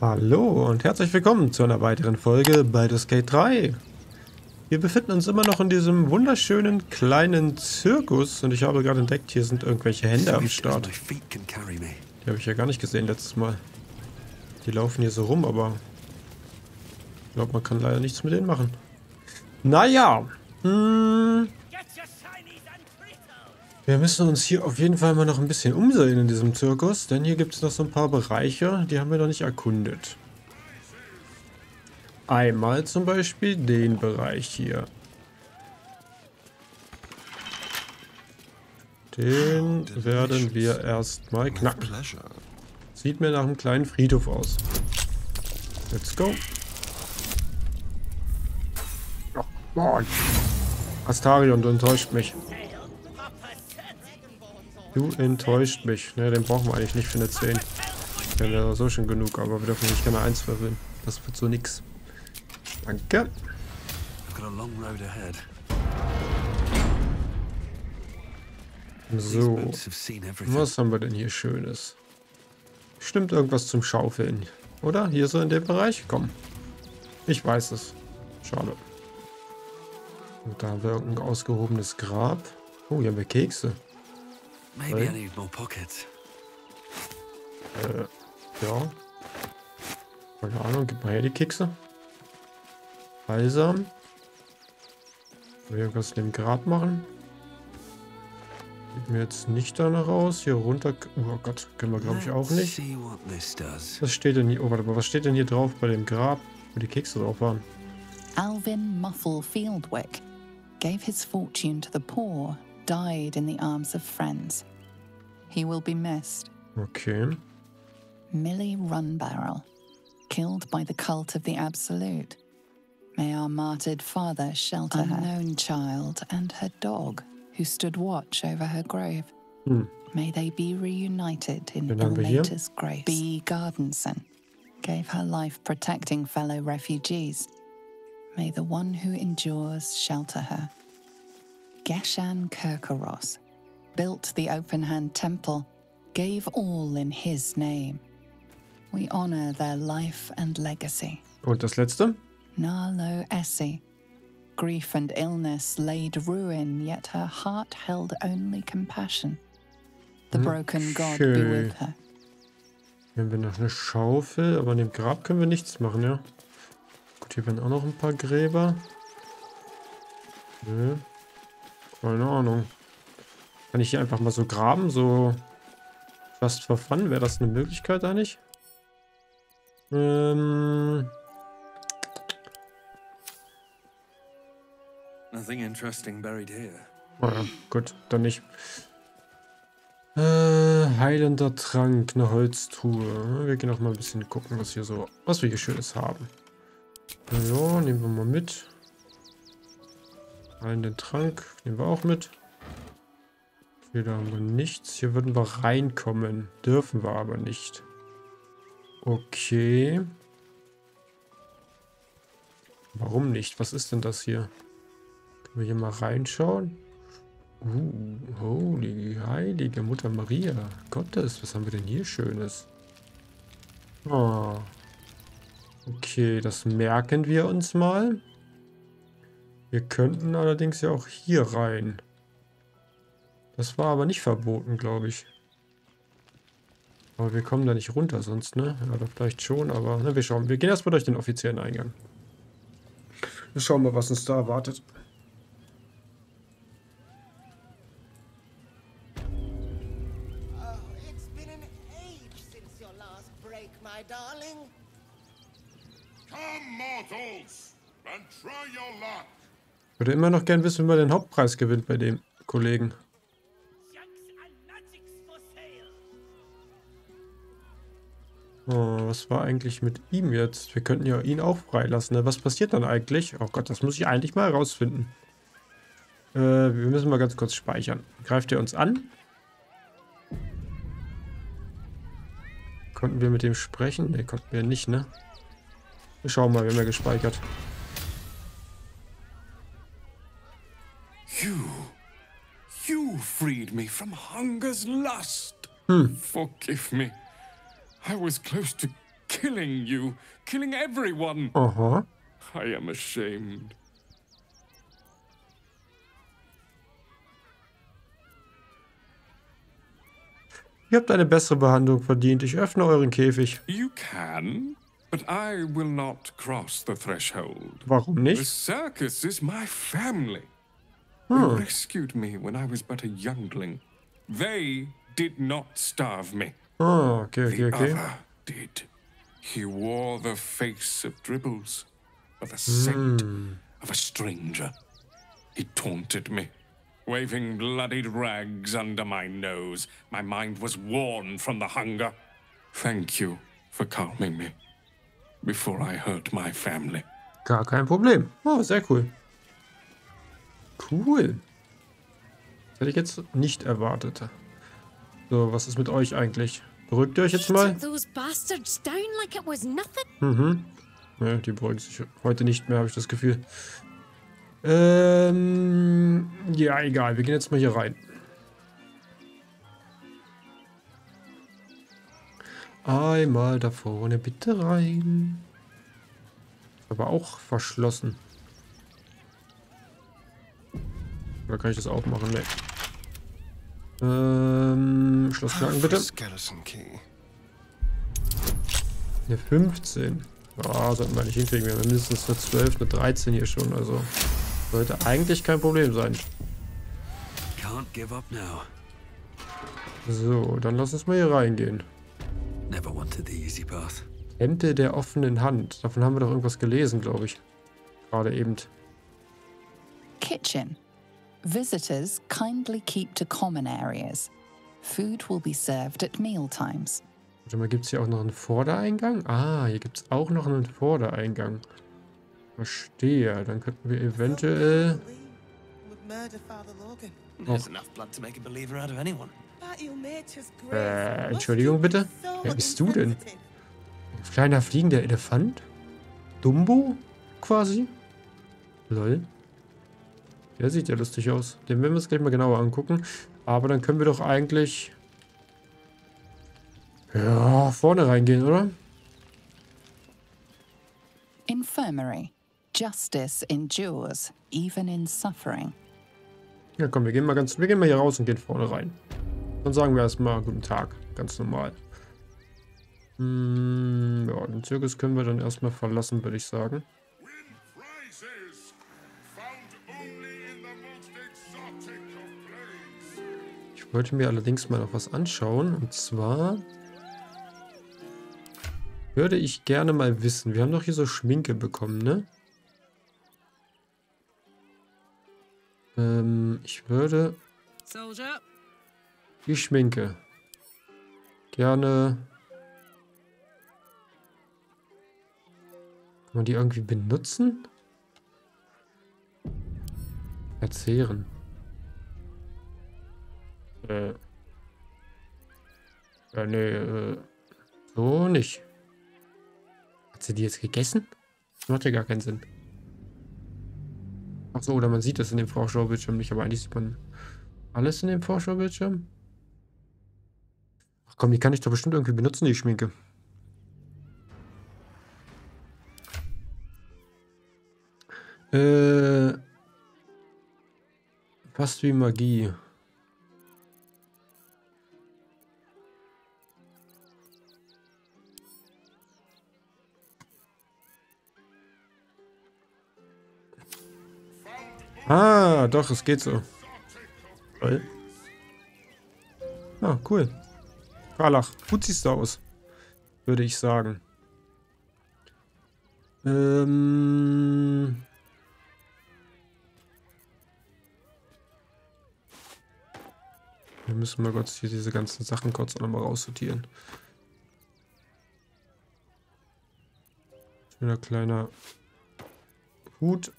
Hallo und herzlich willkommen zu einer weiteren Folge Baldur's Gate 3. Wir befinden uns immer noch in diesem wunderschönen kleinen Zirkus und ich habe gerade entdeckt, hier sind irgendwelche Hände am Start. Die habe ich ja gar nicht gesehen letztes Mal. Die laufen hier so rum, aber ich glaube, man kann leider nichts mit denen machen. Naja, hm, wir müssen uns hier auf jeden Fall mal noch ein bisschen umsehen in diesem Zirkus, denn hier gibt es noch so ein paar Bereiche, die haben wir noch nicht erkundet. Einmal zum Beispiel den Bereich hier. Den werden wir erstmal knacken. Sieht mir nach einem kleinen Friedhof aus. Let's go. Oh, Astarion, du enttäuscht mich. Du enttäuscht mich. Ne, den brauchen wir eigentlich nicht für eine 10. Wir haben ja so schon genug, aber wir dürfen nicht gerne 1 verwirren. Das wird so nix. Danke. So. Was haben wir denn hier Schönes? Stimmt irgendwas zum Schaufeln. Oder? Hier so in dem Bereich? Komm. Ich weiß es. Schade. Und da haben wir irgendein ausgehobenes Grab. Oh, hier haben wir Kekse. Maybe I need more pockets. Äh, ja. Keine Ahnung, gib mal her die Kekse. Balsam. Will irgendwas in dem Grab machen? Sieht mir jetzt nicht danach aus. Hier runter. Oh Gott, können wir glaube ich auch nicht. Was steht denn hier? Oh, warte mal, was steht denn hier drauf bei dem Grab, wo die Kekse drauf waren? Alvin Muffle Fieldwick gave his fortune to the poor died in the arms of friends. He will be missed. Okay. Millie Runbarrel, killed by the cult of the Absolute. May our martyred father shelter Unknown her. Unknown child and her dog, who stood watch over her grave. Hmm. May they be reunited in Ilmater's grace. B. Gardenson gave her life protecting fellow refugees. May the one who endures shelter her. Geshan Kirkaros built the Open Hand Temple, gave all in his name. We honor their life and legacy. Und das letzte? Narlo Essie. Grief and illness laid ruin, yet her heart held only compassion. The broken God be with her. Hier haben wir noch eine Schaufel, aber an dem Grab können wir nichts machen, ja? Gut, hier werden auch noch ein paar Gräber. Nö. Keine Ahnung. Kann ich hier einfach mal so graben? So fast for fun? Wäre das eine Möglichkeit eigentlich? Ähm... Nothing interesting buried here. Oh ja, gut, dann nicht. Äh, heilender Trank, eine Holztruhe. Wir gehen auch mal ein bisschen gucken, was hier so, was wir hier Schönes haben. Ja, nehmen wir mal mit. Einen Trank nehmen wir auch mit. Hier haben wir nichts. Hier würden wir reinkommen. Dürfen wir aber nicht. Okay. Warum nicht? Was ist denn das hier? Können wir hier mal reinschauen? Uh, holy, heilige Mutter Maria. Gottes, was haben wir denn hier Schönes? Oh. Okay, das merken wir uns mal. Wir könnten allerdings ja auch hier rein. Das war aber nicht verboten, glaube ich. Aber wir kommen da nicht runter sonst, ne? Ja, doch vielleicht schon, aber ne, wir schauen. Wir gehen erstmal durch den offiziellen Eingang. Wir schauen mal, was uns da erwartet. Come, mortals, and try your luck würde immer noch gern wissen, wie man den Hauptpreis gewinnt bei dem Kollegen. Oh, was war eigentlich mit ihm jetzt? Wir könnten ja ihn auch freilassen. Ne? Was passiert dann eigentlich? Oh Gott, das muss ich eigentlich mal herausfinden. Äh, wir müssen mal ganz kurz speichern. Greift er uns an? Konnten wir mit dem sprechen? Ne, konnten wir nicht, ne? Wir schauen mal, wir haben ja gespeichert. You, you freed me from hunger's lust. Hmm. Forgive me. I was close to killing you, killing everyone. Uh huh. I am ashamed. Ihr habt eine bessere Behandlung verdient. Ich öffne euren Käfig. You can, but I will not cross the threshold. Warum The circus is my family. They Hm. rescued me when I was but a youngling. They did not starve me. Ah, okay, okay, The okay. other did. He wore the face of Dribbles, or the scent of a stranger. He taunted me, waving bloodied rags under my nose. My mind was worn from the hunger. Thank you for calming me before I hurt my family. Gar kein Problem. Oh, sehr cool. Cool. Das hätte ich jetzt nicht erwartet. So, was ist mit euch eigentlich? Beruhigt ihr euch jetzt mal? Mhm. Ja, die beruhigen sich heute nicht mehr, habe ich das Gefühl. Ähm, ja, egal. Wir gehen jetzt mal hier rein. Einmal da vorne bitte rein. Aber auch verschlossen. Oder kann ich das aufmachen? Nee. Ähm, Schloss knacken bitte. Eine 15. Ja, sollten wir nicht hinkriegen. Wir haben mindestens eine 12, eine 13 hier schon. Also sollte eigentlich kein Problem sein. So, dann lass uns mal hier reingehen. Never wanted the easy path. Tempel der offenen Hand. Davon haben wir doch irgendwas gelesen, glaube ich. Gerade eben. Kitchen. Visitors kindly keep to common areas. Food will be served at meal times. Warte mal, gibt es hier auch noch einen Vordereingang? Ah, hier gibt es auch noch einen Vordereingang. Verstehe. Dann könnten wir eventuell... There's enough blood to make a believer out of anyone. Äh, Entschuldigung bitte? Wer bist du denn? Kleiner fliegender Elefant? Dumbo? Quasi? Lol. Der sieht ja lustig aus. Den werden wir uns gleich mal genauer angucken. Aber dann können wir doch eigentlich... Ja, vorne reingehen, oder? Infirmary. Justice endures, even in suffering. Ja, komm, wir gehen mal ganz... Wir gehen mal hier raus und gehen vorne rein. Dann sagen wir erstmal guten Tag. Ganz normal. Hm, ja, den Zirkus können wir dann erstmal verlassen, würde ich sagen. Wollte mir allerdings mal noch was anschauen. Und zwar würde ich gerne mal wissen. Wir haben doch hier so Schminke bekommen, ne? Ähm, ich würde die Schminke gerne... Kann man die irgendwie benutzen? Verzehren. Äh. Ja, nee, äh. So nicht. Hat sie die jetzt gegessen? Das macht ja gar keinen Sinn. Ach so, oder man sieht das in dem Vorschaubildschirm nicht, aber eigentlich sieht man alles in dem Vorschaubildschirm. Ach komm, die kann ich doch bestimmt irgendwie benutzen, die Schminke. Äh. Fast wie Magie. Ah, doch, es geht so. Toll. Ah, cool. Karlach, gut siehst du aus. Würde ich sagen. Ähm. Wir müssen mal kurz hier diese ganzen Sachen kurz nochmal raussortieren. Schöner kleiner Hut.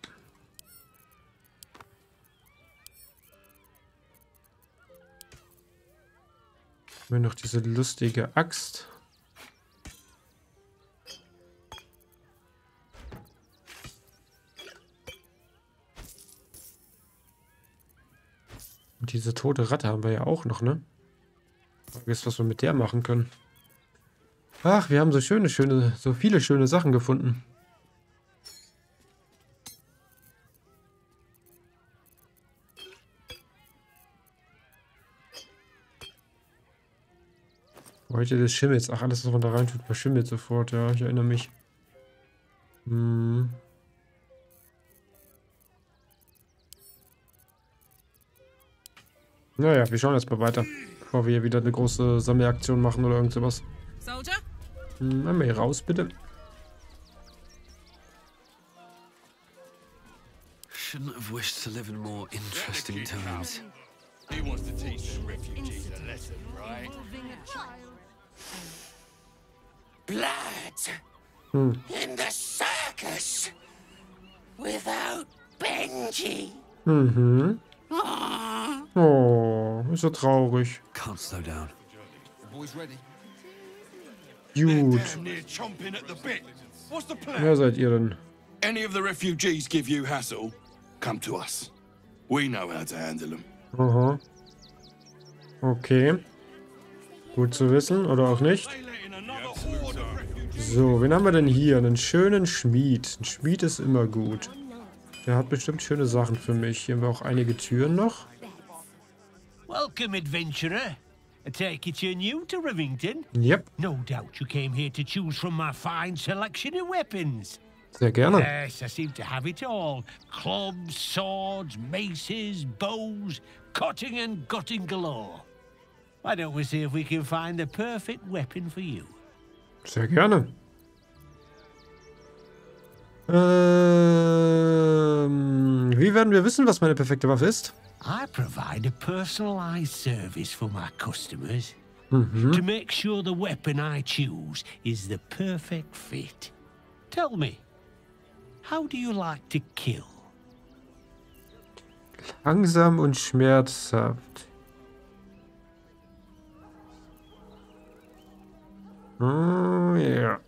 Haben noch diese lustige Axt. Und diese tote Ratte haben wir ja auch noch, ne? Ist, was wir mit der machen können. Ach, wir haben so schöne, schöne, so viele schöne Sachen gefunden. Heute des Schimmels. Ach, alles, was man da reintut, verschimmelt sofort. Ja, ich erinnere mich. Hm. Naja, wir schauen jetzt mal weiter, bevor wir hier wieder eine große Sammelaktion machen oder irgend sowas. Hm, einmal hier raus, bitte. Shouldn't have wished to live in more interesting times. He wants to teach refugees a lesson, right? Blood Hm. in the circus without Benji. Mhm. Oh, ist so traurig. Can't slow down. The boys ready? Gut. Damn near chomping at the bit. What's the plan? Wer seid ihr denn? Any of the refugees give you hassle, come to us. We know how to handle them. Aha. Okay. Gut zu wissen, oder auch nicht. So, wen haben wir denn hier? Einen schönen Schmied. Ein Schmied ist immer gut. Der hat bestimmt schöne Sachen für mich. Hier haben wir auch einige Türen noch. Welcome, adventurer. I take it you're new to Rivington? Yep, No doubt you came here to choose from my fine selection of weapons. sehr gerne. Yes, I seem to have it all. Clubs, swords, maces, bows, cutting and gutting galore. Why don't we see if we can find the perfect weapon for you? Sehr gerne. Ähm, wie werden wir wissen, was meine perfekte Waffe ist? I provide a personalized service for my customers to make sure the weapon I choose is the perfect fit. Tell me, how do you like to kill? Langsam und schmerzhaft. Oh, ja.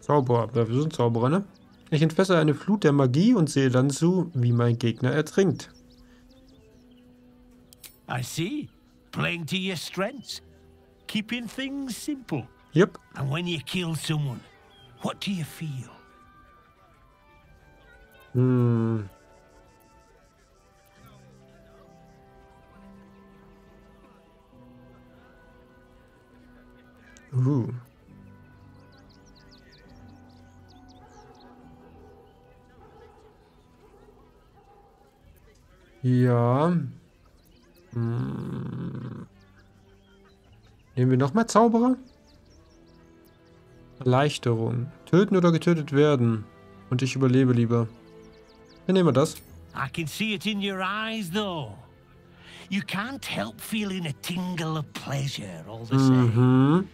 Zauberer. Ja, wir sind Zauberer, ne? Ich entfesse eine Flut der Magie und sehe dann zu, wie mein Gegner ertrinkt. I see. Playing to your strengths. Keeping things simple. Yep. And when you kill someone, what do you feel? Hm. Uh. Ja. Hm. Nehmen wir nochmal Zauberer? Erleichterung. Töten oder getötet werden. Und ich überlebe lieber. Dann nehmen wir das. I can see it in your eyes, though. You can't help feeling a tingle of pleasure all the same. Mhm.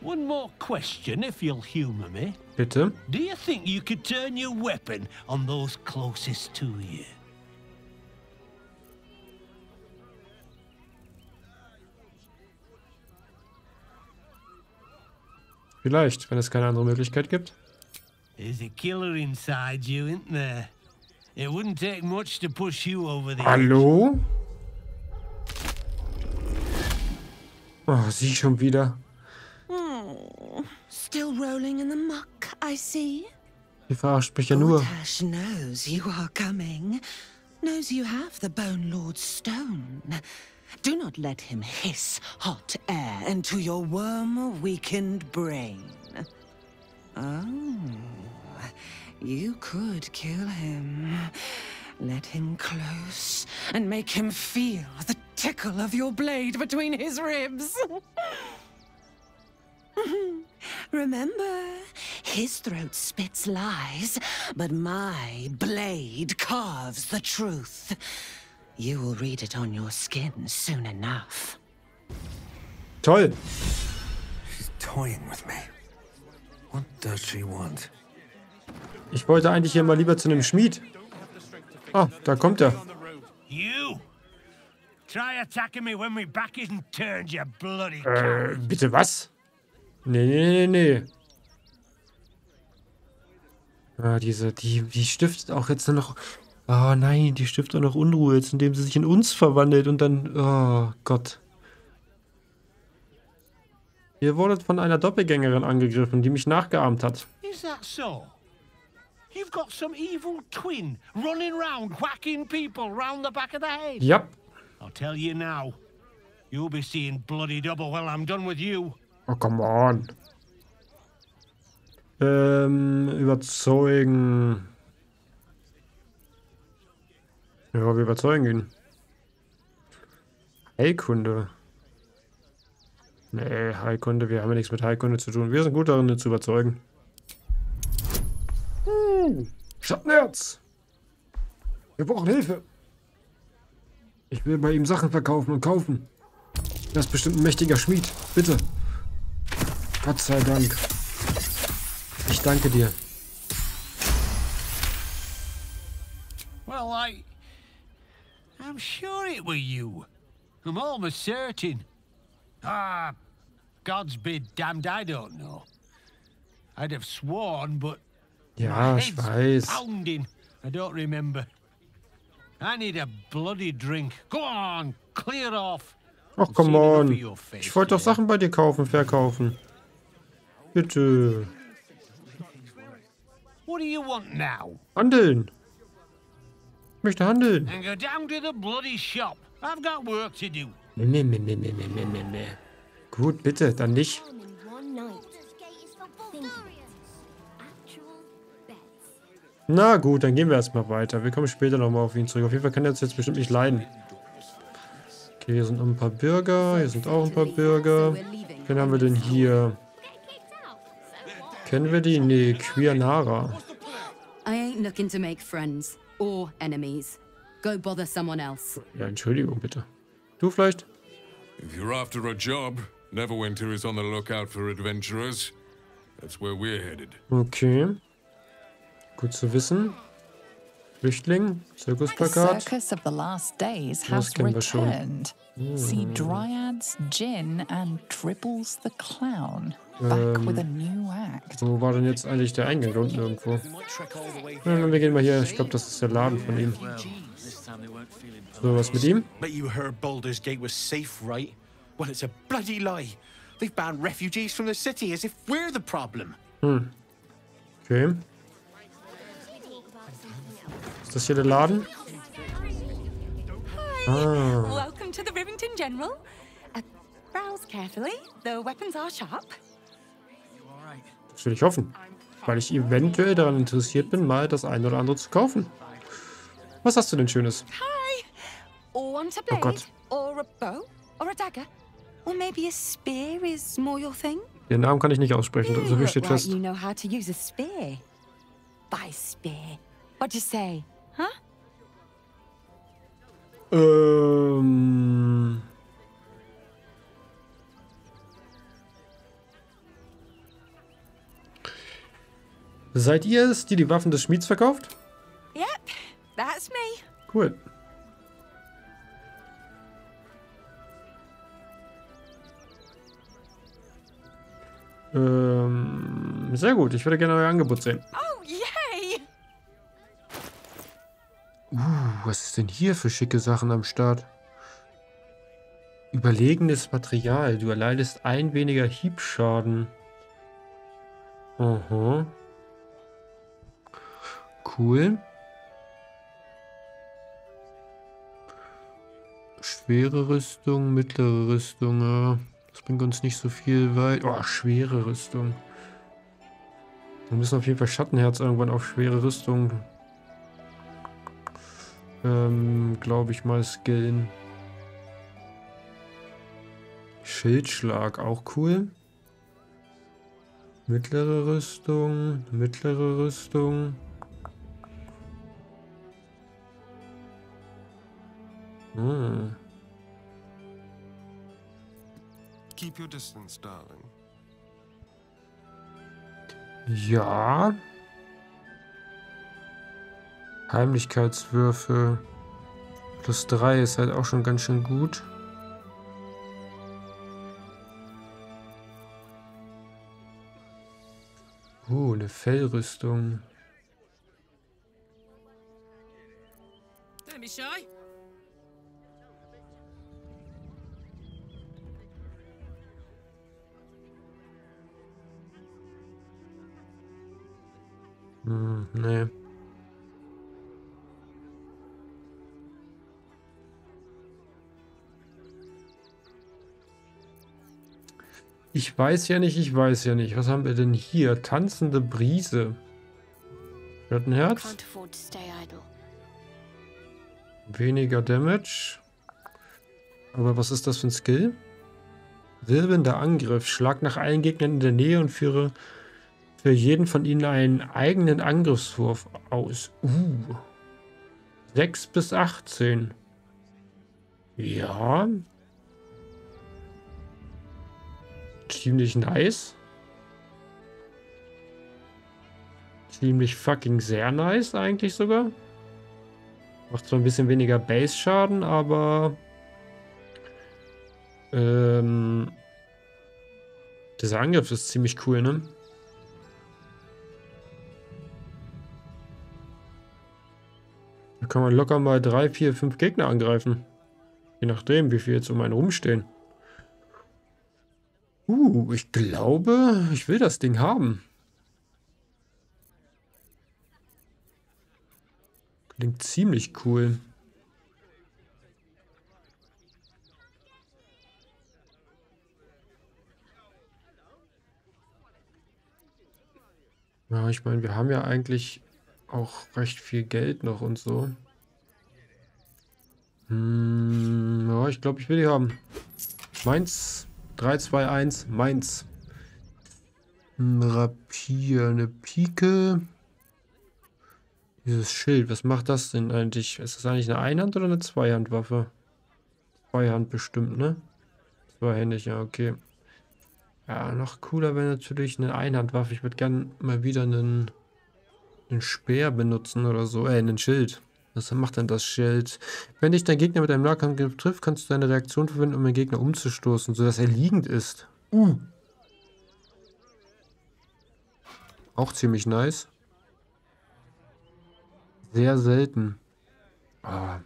One more question, if you'll humor me. Bitte. Do you think you could turn your weapon on those closest to you? Vielleicht, wenn es keine andere Möglichkeit gibt. There's a killer inside you, isn't there? It wouldn't take much to push you over the. Hallo? Oh, sie schon wieder. Still rolling in the muck, I see. Die verarscht mich ja nur. Tash knows you are coming. Knows you have the Bone Lord's stone. Do not let him hiss hot air into your worm-weakened brain. Oh, you could kill him. Let him close and make him feel the tickle of your blade between his ribs. Remember, his throat spits lies, but my blade carves the truth. You will read it on your skin soon enough. Toll. She's toying with me. What does she want? Ich wollte eigentlich hier mal lieber zu einem Schmied. Ah, da kommt er. You! Try attacking me when my back isn't turned, you bloody Äh, bitte was? Nee, nee, nee, nee. Ah, diese, die, die stiftet auch jetzt nur noch. Oh nein, die stiftet auch noch Unruhe jetzt, indem sie sich in uns verwandelt und dann. Oh Gott. Ihr wurdet von einer Doppelgängerin angegriffen, die mich nachgeahmt hat. Is that so? You've got some evil twin running round whacking people round the back of the head. Ja. I'll tell you now. You'll be seeing bloody double when I'm done with you. Oh, come on. Ähm, überzeugen. Ja, wir überzeugen ihn. Heilkunde. Nee, Heilkunde, wir haben ja nichts mit Heilkunde zu tun. Wir sind gut darin, ihn zu überzeugen. Hm, Schattenherz! Wir brauchen Hilfe! Ich will bei ihm Sachen verkaufen und kaufen. Er ist bestimmt ein mächtiger Schmied. Bitte. Gott sei Dank. Ich danke dir. Well, I... I'm sure it were you. I'm almost certain. Ah, God's be damned, I don't know. I'd have sworn, but Ja, ich weiß. pounding. I don't remember. I need a bloody drink. Go on, clear off. Ach, come on. Ich wollte doch. Sachen bei dir kaufen, verkaufen. Bitte. What do you want now? Handeln. Ich möchte handeln. And go down to the bloody shop. I've got work to do. Nee, nee, nee, nee, nee, nee, nee. Gut, bitte, dann nicht. Na gut, dann gehen wir erstmal weiter. Wir kommen später nochmal auf ihn zurück. Auf jeden Fall kann er uns jetzt bestimmt nicht leiden. Okay, hier sind noch ein paar Bürger. Hier sind auch ein paar Bürger. Wen haben wir denn hier? Kennen wir die? Nee, Queer Nara. I ain't looking to make friends or enemies. Go bother someone else. Ja, Entschuldigung, bitte. Du vielleicht? If you're after a job, Neverwinter is on the lookout for adventurers. That's where we're headed. Okay. Gut zu wissen. Flüchtling, The Zirkusplakat. circus of the last days Das has kennen wir schon. returned. See Dryads, Jin, and Dribbles the Clown back with a new act. Wo war denn jetzt eigentlich der Eingang? Da unten irgendwo. Ja, wir gehen mal hier. Ich glaube, das ist der Laden von ihm. So, was mit ihm? Bet you heard Baldur's Gate was safe, right? Well, it's a bloody lie. They've banned refugees from the city as if we're the problem. Hm. Okay. Ist das hier der Laden? Ah. Welcome to the Rivington General. Uh, browse carefully. The weapons are sharp. Das will ich hoffen. Weil ich eventuell daran interessiert bin, mal das eine oder andere zu kaufen. Was hast du denn Schönes? Hi. Oh Gott. or a bow, or a dagger, or maybe a spear is more your thing. Den Namen kann ich nicht aussprechen. So viel look steht fest. you know how to use a spear. By spear. What'd you say? Huh? Ähm. Seid ihr es, die die Waffen des Schmieds verkauft? Yep, that's me. Cool. Ähm, sehr gut. Ich würde gerne euer Angebot sehen. Oh, yay! Uh, was ist denn hier für schicke Sachen am Start? Überlegenes Material. Du erleidest ein weniger Hiebschaden. Aha. Cool. Schwere Rüstung, mittlere Rüstung. Das bringt uns nicht so viel weit. Oh, schwere Rüstung. Wir müssen auf jeden Fall Schattenherz irgendwann auf schwere Rüstung ähm, glaube ich mal skillen. Schildschlag, auch cool. Mittlere Rüstung, mittlere Rüstung. Hm. Keep your distance, darling. Ja. Heimlichkeitswürfe. Plus 3 ist halt auch schon ganz schön gut. Uh, eine Fellrüstung. Don't be shy. Nee. Ich weiß ja nicht, ich weiß ja nicht. Was haben wir denn hier? Tanzende Brise. Hat ein Herz. Weniger Damage. Aber was ist das für ein Skill? Wirbelnder Angriff. Schlag nach allen Gegnern in der Nähe und führe für jeden von ihnen einen eigenen Angriffswurf aus. Uh. 6 bis 18. Ja. Ziemlich nice. Ziemlich fucking sehr nice eigentlich sogar. Macht zwar ein bisschen weniger Base-Schaden, aber... Ähm, dieser Angriff ist ziemlich cool, ne? Da kann man locker mal drei, vier, fünf Gegner angreifen. Je nachdem, wie viel jetzt um einen rumstehen. Uh, ich glaube, ich will das Ding haben. Klingt ziemlich cool. Ja, ich meine, wir haben ja eigentlich auch recht viel Geld noch und so. Hm, ja, ich glaube, ich will die haben. Meins. 3, 2, 1. Meins. Ein Rapier, eine Pike. Dieses Schild, was macht das denn eigentlich? Ist das eigentlich eine Einhand- oder eine Zweihandwaffe? Zweihand bestimmt, ne? Zweihändig, ja, okay. Ja, noch cooler wäre natürlich eine Einhandwaffe. Ich würde gerne mal wieder einen, einen Speer benutzen oder so. Äh, einen Schild. Was macht denn das Schild? Wenn dich dein Gegner mit einem Nahkampf trifft, kannst du deine Reaktion verwenden, um den Gegner umzustoßen, sodass er liegend ist. Uh. Auch ziemlich nice. Sehr selten. Ah.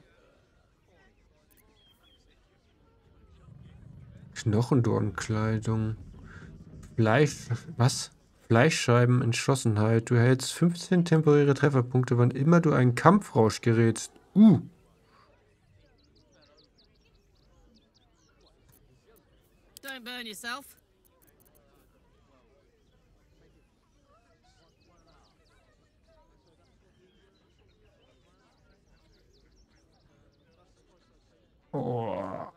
Knochendornkleidung. Fleisch. Was? Fleischscheiben Entschlossenheit. Du erhältst 15 temporäre Trefferpunkte, wann immer du einen Kampfrausch gerätst. Uh. Don't burn yourself. Oh.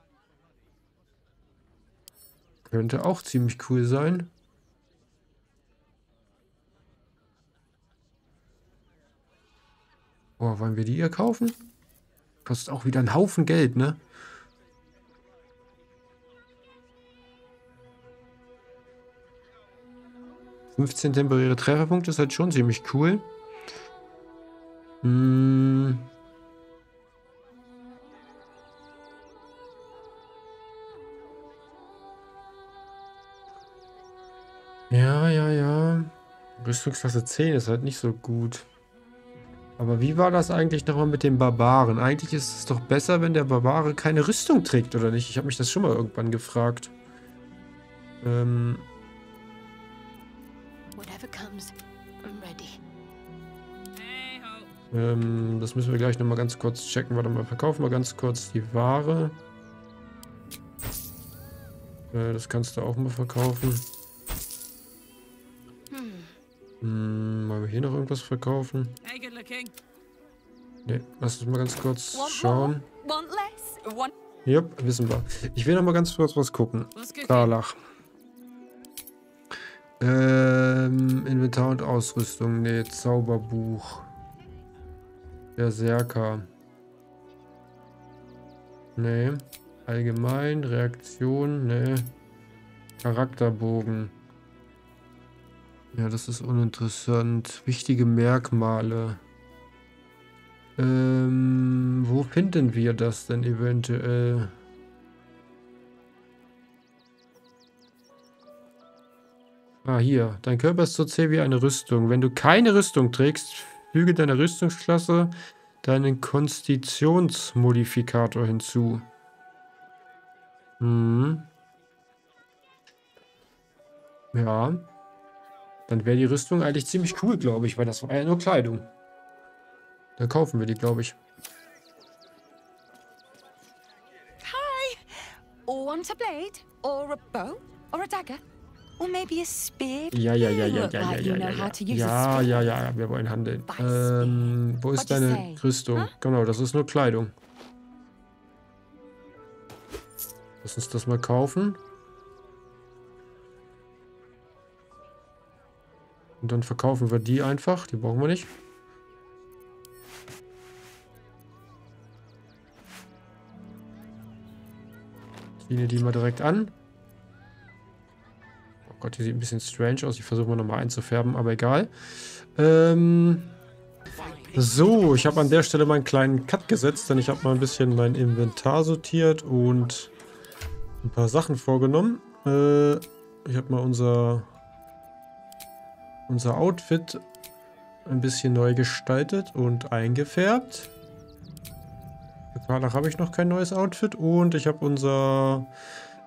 Könnte auch ziemlich cool sein. Oh, wollen wir die hier kaufen? Kostet auch wieder einen Haufen Geld, ne? Fünfzehn temporäre Trefferpunkte ist halt schon ziemlich cool. Hm. Ja, ja, ja. Rüstungsklasse 10 ist halt nicht so gut. Aber wie war das eigentlich nochmal mit dem Barbaren? Eigentlich ist es doch besser, wenn der Barbare keine Rüstung trägt, oder nicht? Ich habe mich das schon mal irgendwann gefragt. Ähm... Ähm, das müssen wir gleich nochmal ganz kurz checken. Warte mal, verkaufen wir ganz kurz die Ware. Äh, das kannst du auch mal verkaufen. Hm, wollen wir hier noch irgendwas verkaufen? Ne, lass uns mal ganz kurz schauen. Jupp, wissen wir. Ich will noch mal ganz kurz was gucken. Dalach. Ähm, Inventar und Ausrüstung. Ne, Zauberbuch. Berserker. Ne. Allgemein, Reaktion, ne. Charakterbogen. Ja, das ist uninteressant. Wichtige Merkmale. Ähm, wo finden wir das denn eventuell? Ah, hier. Dein Körper ist so zäh wie eine Rüstung. Wenn du keine Rüstung trägst, füge deiner Rüstungsklasse deinen Konstitutionsmodifikator hinzu. Hm. Ja. Dann wäre die Rüstung eigentlich ziemlich cool, glaube ich, weil das war ja nur Kleidung. Dann kaufen wir die, glaube ich. Hi! Want a blade? Or a bow? Or a dagger? Or maybe a spear? Ja, ja, ja, ja, ja, ja, ja, ja, ja. Ja, ja, ja, wir wollen handeln. Ähm, wo ist deine? Rüstung? Genau, das ist nur Kleidung. Lass uns das mal kaufen. Und dann verkaufen wir die einfach. Die brauchen wir nicht. Ziehen die mal direkt an. Oh Gott, die sieht ein bisschen strange aus. Ich versuche mal nochmal einzufärben, aber egal. Ähm, so, ich habe an der Stelle mal einen kleinen Cut gesetzt, denn ich habe mal ein bisschen mein Inventar sortiert und ein paar Sachen vorgenommen. Äh, ich habe mal unser, unser Outfit ein bisschen neu gestaltet und eingefärbt. Danach habe ich noch kein neues Outfit und ich habe unser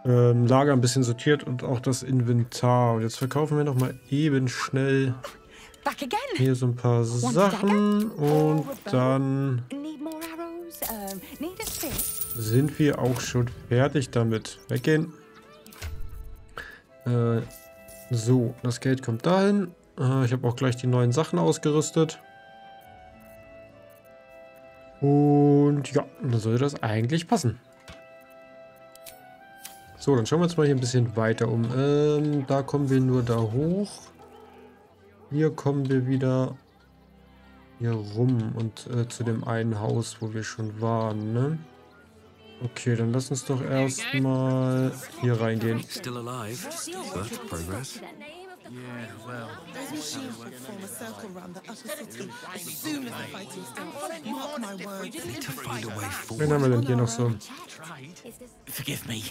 ähm, Lager ein bisschen sortiert und auch das Inventar. Und jetzt verkaufen wir noch mal eben schnell hier so ein paar Sachen und dann sind wir auch schon fertig damit. Weggehen. Äh, so, das Geld kommt dahin. Äh, ich habe auch gleich die neuen Sachen ausgerüstet. Und ja, dann sollte das eigentlich passen. So, dann schauen wir uns mal hier ein bisschen weiter um. Ähm, da kommen wir nur da hoch. Hier kommen wir wieder hier rum und äh, zu dem einen Haus, wo wir schon waren, ne? Okay, dann lass uns doch erstmal hier reingehen. Still alive, but progress. Yeah, well. Those machines should form a circle round the upper city as soon as the fighting starts. Mark my words. To find a way Wen haben wir denn hier noch so? Forgive me,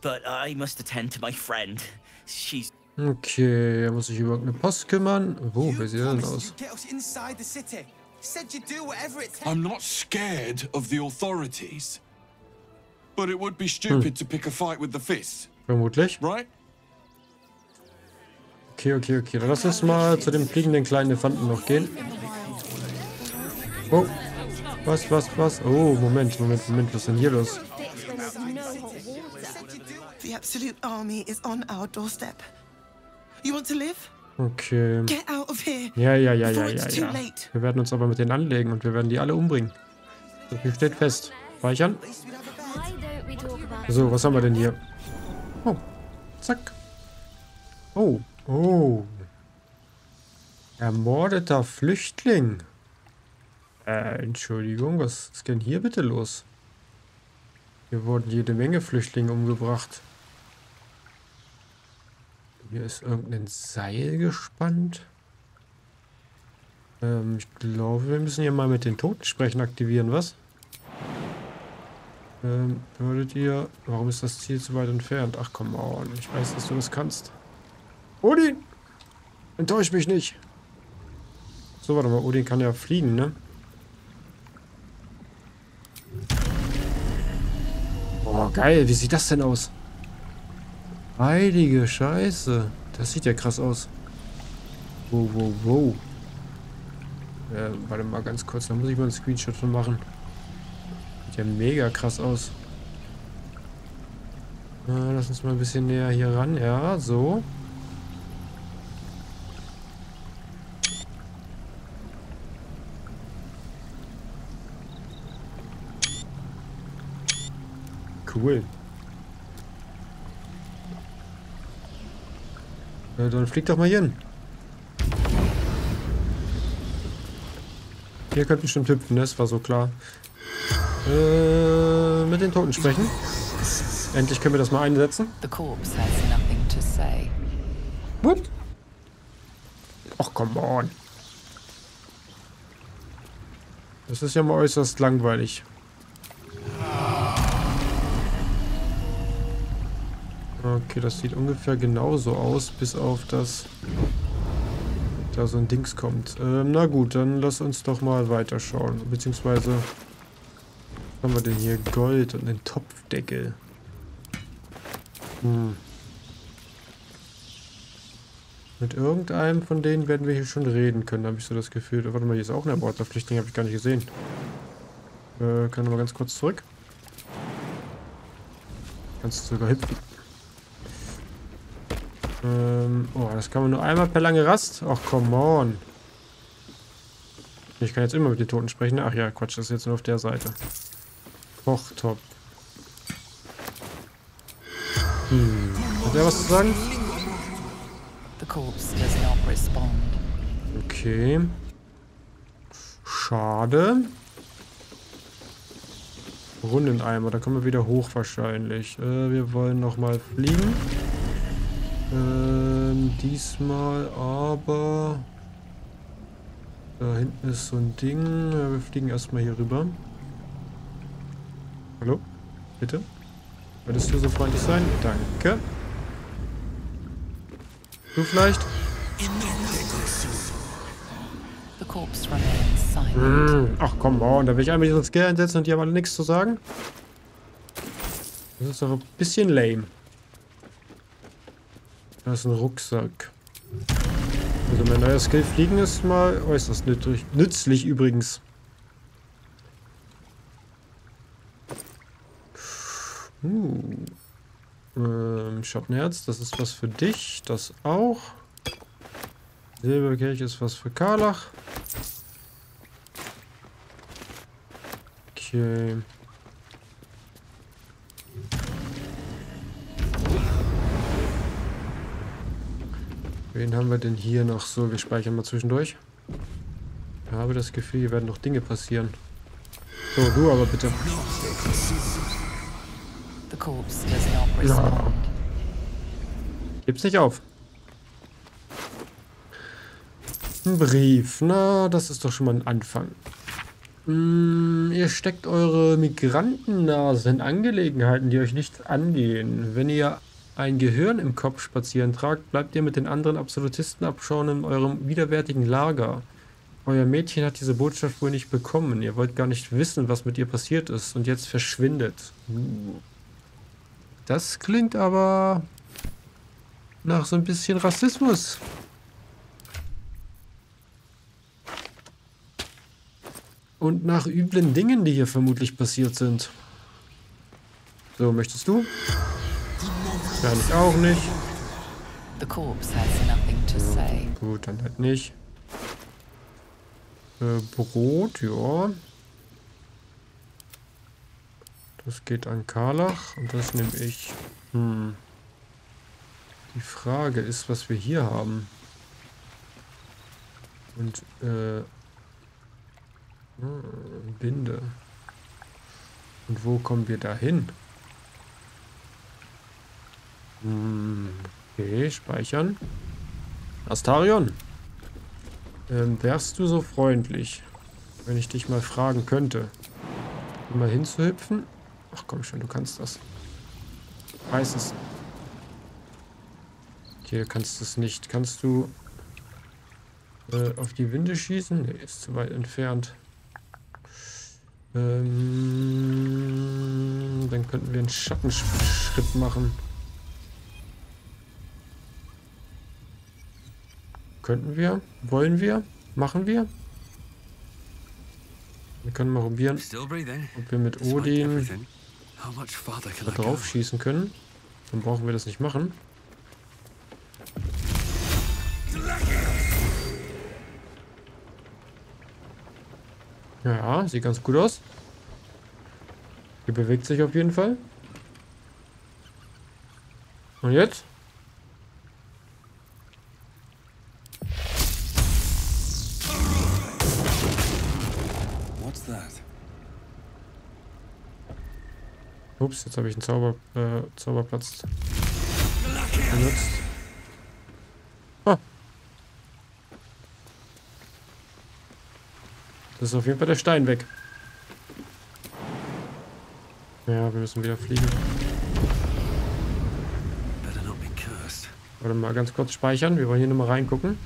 but I must attend to my friend. She's Okay, er muss sich über irgendeine Post kümmern. Wo, wer sieht denn aus? Inside the city. Said you'd do whatever it takes. I'm not scared of the authorities. But it would be stupid to pick a fight with the fist, Vermutlich. right? Okay, okay, okay. Dann lass uns mal zu dem fliegenden kleinen Elefanten noch gehen. Oh. Was, was, was? Oh, Moment, Moment, Moment. Was ist denn hier los? The Absolute Army is on our doorstep. You want to live? Okay. Ja, ja, ja, ja, ja, ja. Wir werden uns aber mit denen anlegen und wir werden die alle umbringen. So viel steht fest. Speichern. So, was haben wir denn hier? Oh. Zack. Oh. Oh. Ermordeter Flüchtling. Äh, Entschuldigung, was ist denn hier bitte los? Hier wurden jede Menge Flüchtlinge umgebracht. Hier ist irgendein Seil gespannt. Ähm, ich glaube, wir müssen hier mal mit den Toten sprechen aktivieren, was? Ähm, würdet ihr... Warum ist das Ziel zu weit entfernt? Ach, komm on. Ich weiß, dass du das kannst. Odin! Enttäusch mich nicht! So, warte mal. Odin kann ja fliegen, ne? Boah, geil. Wie sieht das denn aus? Heilige Scheiße. Das sieht ja krass aus. Wow, wow, wow. Ja, warte mal ganz kurz. Da muss ich mal einen Screenshot von machen. Sieht ja mega krass aus. Äh, lass uns mal ein bisschen näher hier ran. Ja, so. Cool. Ja, dann flieg doch mal hin. Hier könnte bestimmt hüpfen, ne? das war so klar. Äh, mit den Toten sprechen. Endlich können wir das mal einsetzen. The corpse has nothing to say. What? Ach, come on. Das ist ja mal äußerst langweilig. Okay, das sieht ungefähr genauso aus, bis auf das da so ein Dings kommt. Ähm, na gut, dann lass uns doch mal weiterschauen. Beziehungsweise, was haben wir denn hier? Gold und einen Topfdeckel. Hm. Mit irgendeinem von denen werden wir hier schon reden können, habe ich so das Gefühl. Warte mal, hier ist auch ein Abortverpflichtung, habe ich gar nicht gesehen. Äh, kann mal ganz kurz zurück. Kannst du sogar hüpfen. Ähm, oh, das kann man nur einmal per lange Rast. Ach, come on. Ich kann jetzt immer mit den Toten sprechen. Ach ja, Quatsch, das ist jetzt nur auf der Seite. Kochtop. Hm. Hat er was zu sagen? Okay. Schade. Brunneneimer, da kommen wir wieder hoch wahrscheinlich. Äh, wir wollen nochmal fliegen. Ähm, diesmal aber... Da hinten ist so ein Ding. Wir fliegen erstmal hier rüber. Hallo? Bitte? Würdest du so freundlich sein? Danke. Du vielleicht? Hm. Ach komm, on, da will ich einmal diesen Skill einsetzen und die haben alle nichts zu sagen. Das ist doch ein bisschen lame. Das ist ein Rucksack. Also mein neuer Skill Fliegen ist mal äußerst nützlich, nützlich übrigens. Uh. Ähm, Schattenherz, das ist was für dich. Das auch. Silberkelch ist was für Karlach. Okay. Wen haben wir denn hier noch so? Wir speichern mal zwischendurch. Ich habe das Gefühl, hier werden noch Dinge passieren. So, du aber bitte. Ja. Gib's nicht auf. Ein Brief. Na, das ist doch schon mal ein Anfang. Hm, ihr steckt eure Migrantennase in Angelegenheiten, die euch nichts angehen. Wenn ihr ein Gehirn im Kopf spazieren tragt, bleibt ihr mit den anderen Absolutisten abschauen in eurem widerwärtigen Lager. Euer Mädchen hat diese Botschaft wohl nicht bekommen. Ihr wollt gar nicht wissen, was mit ihr passiert ist und jetzt verschwindet. Uh. Das klingt aber nach so ein bisschen Rassismus. Und nach üblen Dingen, die hier vermutlich passiert sind. So, möchtest du? Kann ich auch nicht. Say. Gut, dann halt nicht. Äh, Brot, ja. Das geht an Karlach und das nehme ich. Hm. Die Frage ist, was wir hier haben. Und, äh... Hm, Binde. Und wo kommen wir da hin? Hm, Okay, speichern. Astarion. Ähm, wärst du so freundlich, wenn ich dich mal fragen könnte, mal hinzuhüpfen? Ach komm schon, du kannst das. Ich weiß es. Okay, du kannst es nicht. Kannst du äh, auf die Winde schießen? Ne, ist zu weit entfernt. Ähm, dann könnten wir einen Schattenschritt machen. Könnten wir? Wollen wir? Machen wir? Wir können mal probieren, ob wir mit Odin da drauf schießen können. Dann brauchen wir das nicht machen. Ja, sieht ganz gut aus. Hier bewegt sich auf jeden Fall. Und jetzt? Ups, jetzt habe ich einen Zauber, äh, Zauberplatz benutzt. Ah. Das ist auf jeden Fall der Stein weg. Ja, wir müssen wieder fliegen. Warte mal ganz kurz speichern. Wir wollen hier nochmal reingucken,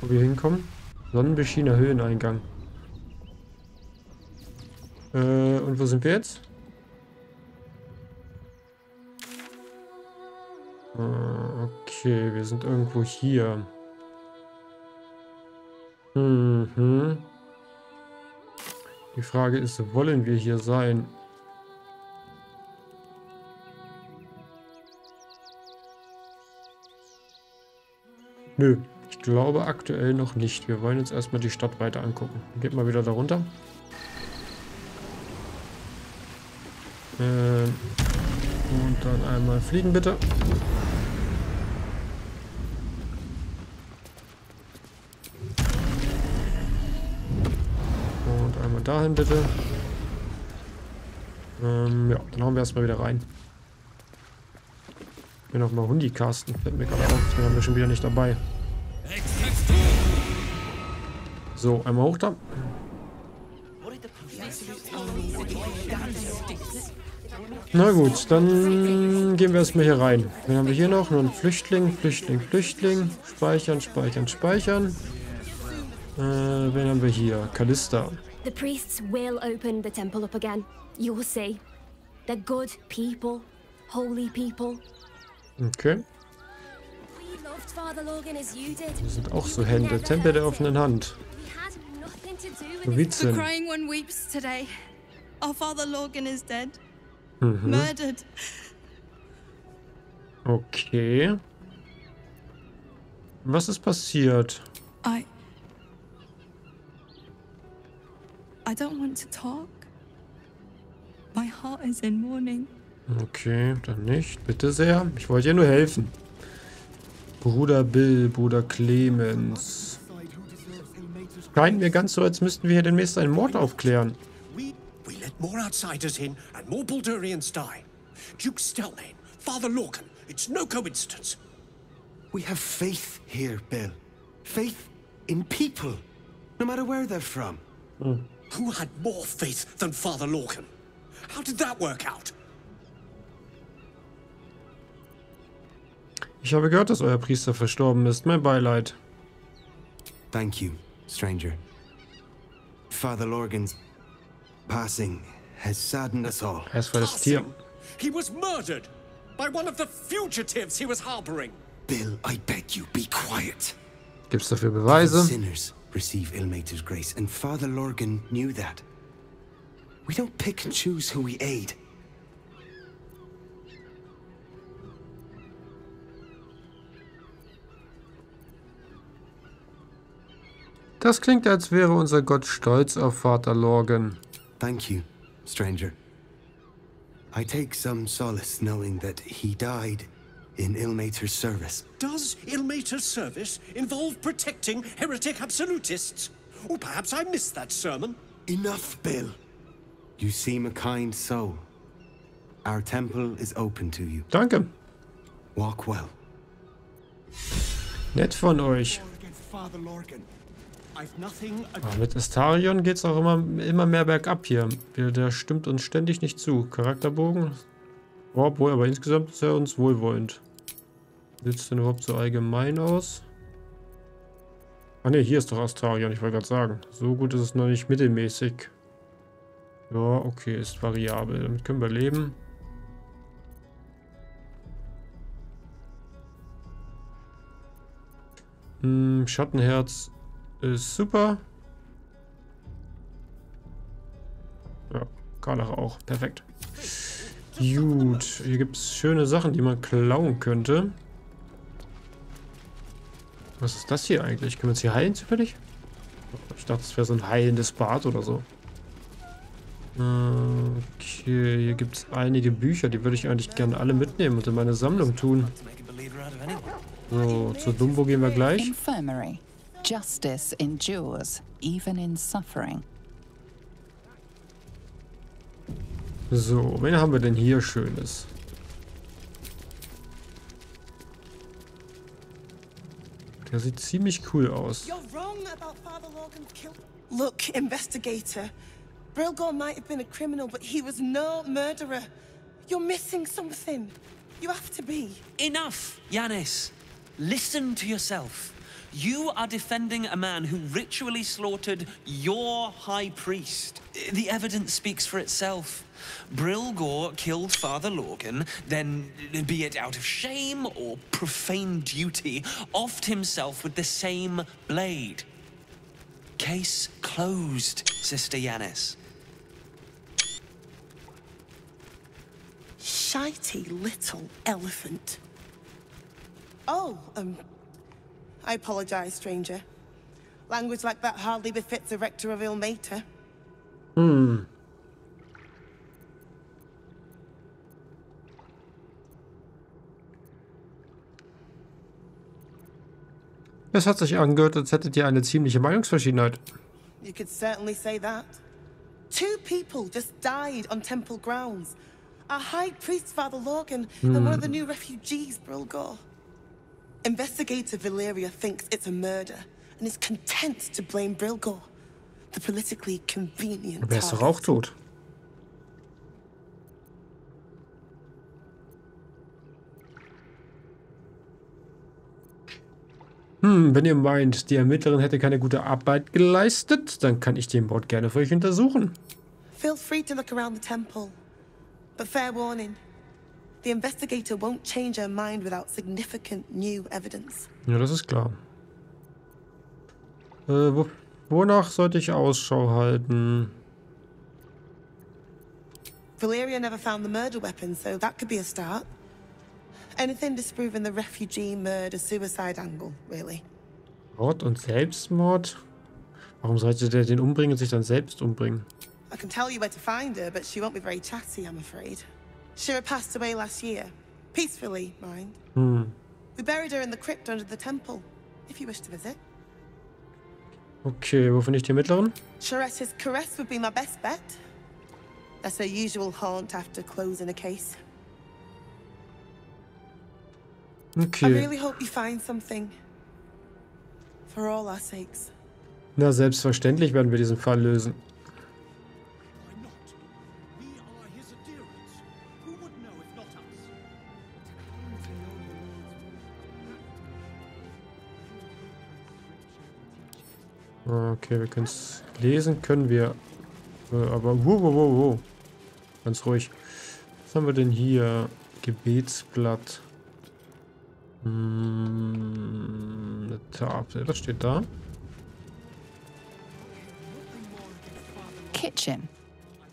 wo wir hinkommen. Sonnenbeschiedener Höheneingang. Äh, und wo sind wir jetzt? Okay, wir sind irgendwo hier. Mhm. Die Frage ist, wollen wir hier sein? Nö, ich glaube aktuell noch nicht. Wir wollen uns erstmal die Stadt weiter angucken. Geht mal wieder da runter. Ähm, und dann einmal fliegen bitte. Dahin bitte. Ähm, ja, dann hauen wir erstmal wieder rein. Hier nochmal Hundi-Casten. Fällt mir gerade auf. Den haben wir schon wieder nicht dabei. So, einmal hoch da. Na gut, dann gehen wir erstmal hier rein. Wen haben wir hier noch? Nur ein Flüchtling, Flüchtling, Flüchtling. Speichern, speichern, speichern. Äh, wen haben wir hier? Callista. The priests will open the temple up again. You'll see. They're good people. Holy people. Okay. Das sind auch so Hände. Tempel der offenen Hand. The crying one weeps today. Our father Lorgan is dead. Mhm. Murdered. Okay. Was ist passiert? I. I don't want to talk. My heart is in mourning. Okay, dann nicht. Bitte sehr. Ich wollte dir nur helfen. Bruder Bill, Bruder Clemens. Scheint mir ganz so, als müssten wir hier demnächst einen Mord aufklären. We let more outsiders in and more Baldurians die. Duke Stelnane, Father Lorcan, it's no coincidence. We have faith here, Bill. Faith in people, no matter where they're from. Who had more faith than Father Lorcan? How did that work out? Ich habe gehört, dass euer Priester verstorben ist. Mein Beileid. Thank you, stranger. Father Lorgan's passing has saddened us all. Ist für das Tier. He was murdered by one of the fugitives he was harboring. Bill, I beg you, be quiet. Gibt's dafür Beweise? Even sinners receive Ilmater's grace, and Father Lorgan knew that. We don't pick and choose who we aid. Das klingt, als wäre unser Gott stolz auf Vater Lorgan. Thank you, stranger. I take some solace knowing that he died in Ilmater's service. Does Ilmater's service involve protecting heretic absolutists? Or perhaps I missed that sermon. Enough, Bill. You seem a kind soul. Our temple is open to you. Danke. Walk well. Nett von euch. Aber mit Astarion geht's auch immer, immer mehr bergab hier. Der, stimmt uns ständig nicht zu. Charakterbogen. Oh, obwohl, aber insgesamt ist er uns wohlwollend. Sieht es denn überhaupt so allgemein aus? Ah ne, hier ist doch Astarion, ich wollte gerade sagen. So gut ist es noch nicht mittelmäßig. Ja, okay, ist variabel. Damit können wir leben. Hm, Schattenherz ist super. Ja, Karlach auch. Perfekt. Gut, hier gibt es schöne Sachen, die man klauen könnte. Was ist das hier eigentlich? Können wir uns hier heilen zufällig? Ich dachte, es wäre so ein heilendes Bad oder so. Okay, hier gibt es einige Bücher, die würde ich eigentlich gerne alle mitnehmen und in meine Sammlung tun. So, zu Dumbo gehen wir gleich. Infirmary. Justice endures, even in suffering. So, wen haben wir denn hier Schönes? Der sieht ziemlich cool aus. You're wrong about Father Logan's kill. Look, investigator. Brilgor might have been a criminal, but he was no murderer. You're missing something. You have to be. Enough, Yanis. Listen to yourself. You are defending a man who ritually slaughtered your high priest. The evidence speaks for itself. Brilgor killed Father Lorgan, then, be it out of shame or profane duty, offed himself with the same blade. Case closed, Sister Yanis. Shitey little elephant. Oh, um, I apologize, stranger. Language like that hardly befits a rector of Ilmater. Hmm. Es hat sich angehört, als hättet ihr eine ziemliche Meinungsverschiedenheit. You could certainly say that. Two people just died on temple grounds. Our High Priest, Father Lorgan, and one of the new refugees, Brilgor. Investigator Valeria thinks it's a murder and is content to blame Brilgor, the politically convenient Aber er ist doch auch tot. Hm, wenn ihr meint, die Ermittlerin hätte keine gute Arbeit geleistet, dann kann ich den Mord gerne für euch untersuchen. Feel free to look around the temple. But fair warning, the investigator won't change her mind without significant new evidence. Ja, das ist klar. Äh, wo, wonach sollte ich Ausschau halten? Valeria never found the murder weapon, so that could be a start. Anything disproving the refugee murder suicide angle, really. Mord und Selbstmord? Warum sollte der den umbringen und sich dann selbst umbringen? I can tell you where to find her, but she won't be very chatty, I'm afraid. Shira passed away last year. Peacefully, mind. Hm. We buried her in the crypt under the temple, if you wish to visit. Okay, wo finde ich die Ermittlerin? Sharetta's caress would be my best bet. That's her usual haunt after closing a case. I Okay. really hope you find something. For all our sakes. Na, selbstverständlich werden wir diesen Fall lösen. Okay, wir können es lesen, können wir. Äh, aber wow, wow, wow, wow. Ganz ruhig. Was haben wir denn hier? Gebetsblatt. Hm, eine Tafel. Was steht da? Kitchen.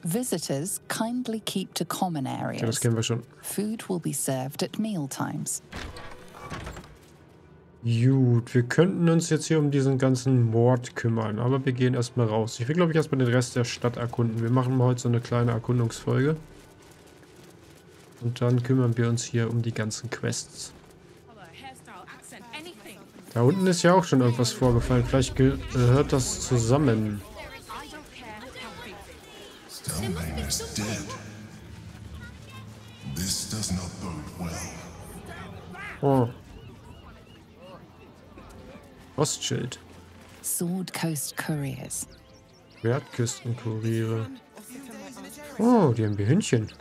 Visitors kindly keep to common Okay, das areas. kennen wir schon. Food will be served at meal times. Gut, wir könnten uns jetzt hier um diesen ganzen Mord kümmern, aber wir gehen erstmal raus. Ich will, glaube ich, erstmal den Rest der Stadt erkunden. Wir machen mal heute so eine kleine Erkundungsfolge. Und dann kümmern wir uns hier um die ganzen Quests. Da unten ist ja auch schon irgendwas vorgefallen. Vielleicht gehört das zusammen. Stelmane is dead. This does not bode well. Oh. Ostschild. Sword Coast Couriers. Schwertküstenkuriere. Oh, die haben wir Hündchen.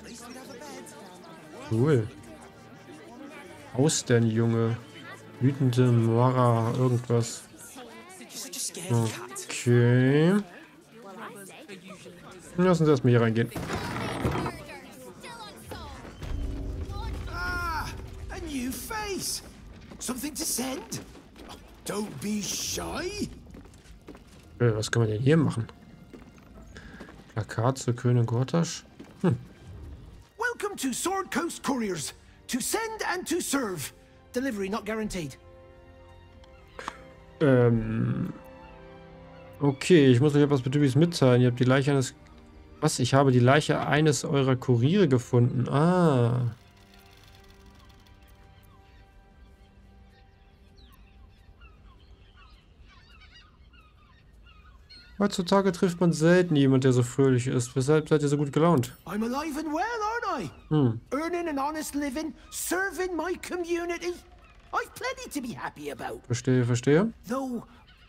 Cool. Austernjunge. Wütende Mara, irgendwas. Okay. Lass uns erstmal hier reingehen. Ah, a new face. Something to send? Don't be shy. Was kann man denn hier machen? Plakat zu König Gortasch? Hm. Welcome to Sword Coast Couriers. To send and to serve. Delivery not guaranteed. Ähm. Okay, ich muss euch etwas Betrübliches mitteilen. Ihr habt die Leiche eines... Was? Ich habe die Leiche eines eurer Kuriere gefunden. Ah. Heutzutage trifft man selten jemand, der so fröhlich ist. Weshalb seid ihr so gut gelaunt? I'm alive and well, aren't I? Hm. Earning an honest living, serving my community. I've plenty to be happy about. Verstehe, verstehe. Though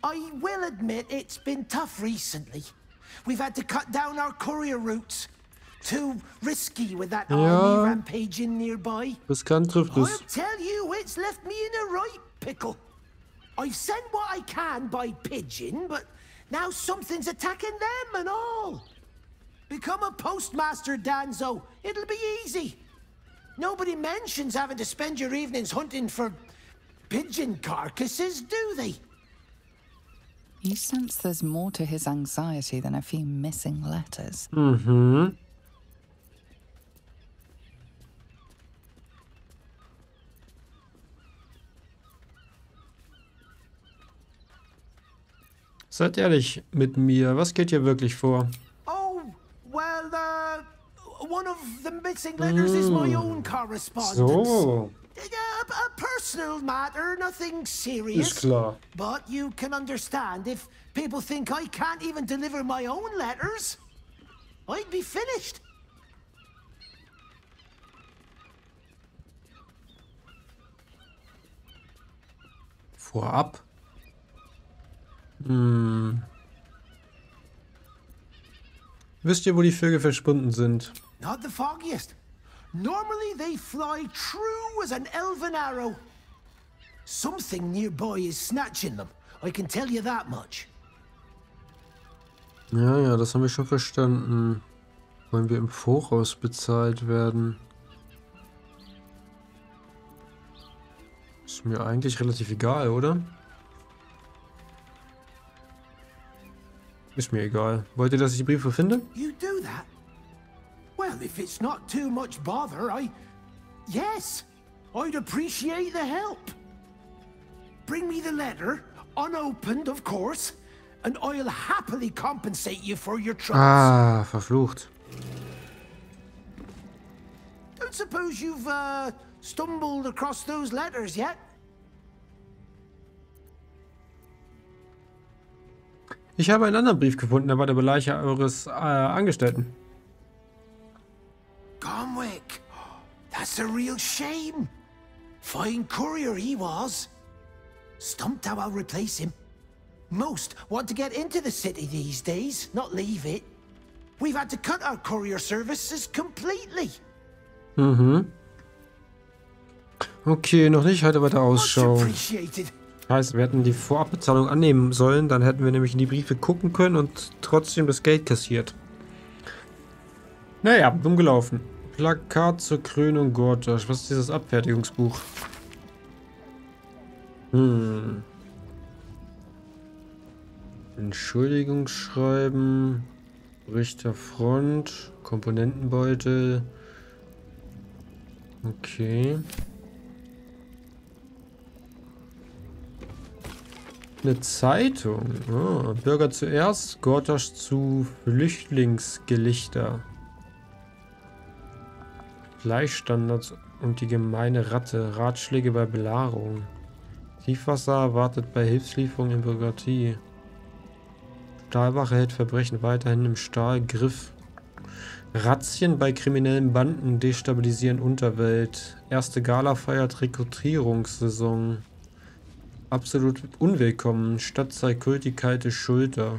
I will admit it's been tough recently. We've had to cut down our courier routes. Too risky with that Ja. army rampaging nearby. Riskant trifft I'll es. tell you, it's left me in a right pickle. I've sent what I can by pigeon, but now something's attacking them and all. Become a postmaster, Danzo. It'll be easy. Nobody mentions having to spend your evenings hunting for pigeon carcasses, do they? You sense there's more to his anxiety than a few missing letters. Mhm. Seid ehrlich mit mir, was geht hier wirklich vor? Oh, well, uh, one of the missing letters is my Mm. own correspondence. So. A, a personal matter, nothing serious. Ist klar. But you can understand if people think I can't even deliver my own letters, I'd be finished. Vorab. Hm. Wisst ihr, wo die Vögel verschwunden sind? Not the foggiest. Normally they fly true as an elven arrow. Something nearby is snatching them. I can tell you that much. Ja, ja, das haben wir schon verstanden. Wollen wir im Voraus bezahlt werden? Ist mir eigentlich relativ egal, oder? Ist mir egal. Wollt ihr, dass ich die Briefe finde? You do that? Well, if it's not too much bother, I. Yes, I'd appreciate the help. Bring me the letter, unopened, of course, and I'll happily compensate you for your troubles. Ah, verflucht. Don't suppose you've uh, stumbled across those letters yet? Ich habe einen anderen Brief gefunden, der war der Beleicher eures äh, Angestellten. Gomwick, that's a real shame. Fine courier he was. Stumped how I'll replace him. Most want to get into the city these days, not leave it. We've had to cut our courier services completely. Mhm. Okay, noch nicht. Halte weiter Ausschau. Appreciated. Heißt, wir hätten die Vorabbezahlung annehmen sollen, dann hätten wir nämlich in die Briefe gucken können und trotzdem das Geld kassiert. Naja, dumm gelaufen. Plakat zur Krönung Gortasch. Was ist dieses Abfertigungsbuch? Hm. Entschuldigungsschreiben. Richter Front. Komponentenbeutel. Okay. Eine Zeitung. Ah, Bürger zuerst, Gortasch zu Flüchtlingsgelichter. Fleischstandards und die gemeine Ratte. Ratschläge bei Belagerung. Tiefwasser erwartet bei Hilfslieferung in Bürokratie. Stahlwache hält Verbrechen weiterhin im Stahlgriff. Razzien bei kriminellen Banden destabilisieren Unterwelt. Erste Gala feiert Rekrutierungssaison. Absolut unwillkommen. Stadt zeigt Kult die kalte Schulter.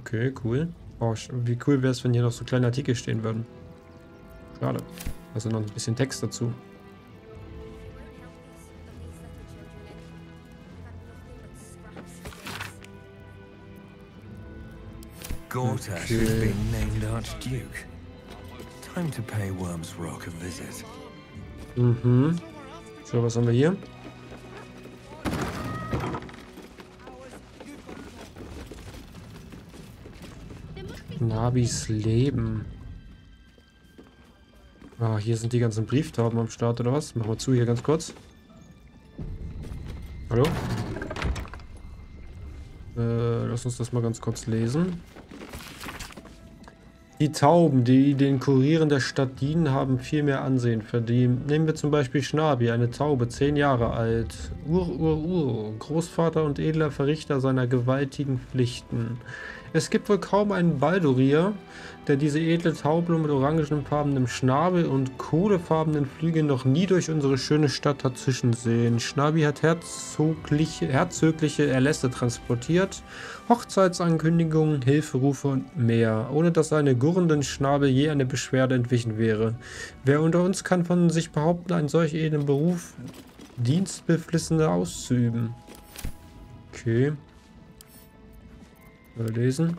Okay, cool. Oh, wie cool wäre es, wenn hier noch so kleine Artikel stehen würden. Schade. Also noch ein bisschen Text dazu. Has Okay. been named Archduke. Time to pay Worm's Rock a visit. Mhm. So, was haben wir hier? Nabis Leben. Ah, hier sind die ganzen Brieftauben am Start, oder was? Machen wir zu hier ganz kurz. Hallo? Äh, lass uns das mal ganz kurz lesen. Die Tauben, die den Kurieren der Stadt dienen, haben viel mehr Ansehen verdient. Nehmen wir zum Beispiel Schnabi, eine Taube, zehn Jahre alt. Ur, Ur, Ur, Großvater und edler Verrichter seiner gewaltigen Pflichten. Es gibt wohl kaum einen Baldurier, der diese edle Taube mit orangenfarbenem Schnabel und kohlefarbenen Flügeln noch nie durch unsere schöne Stadt hat zischen sehen. Schnabi hat herzogliche, herzögliche Erlässe transportiert, Hochzeitsankündigungen, Hilferufe und mehr, ohne dass seine gurrenden Schnabel je eine Beschwerde entwichen wäre. Wer unter uns kann von sich behaupten, einen solch edlen Beruf dienstbeflissene auszuüben? Okay. Mal lesen.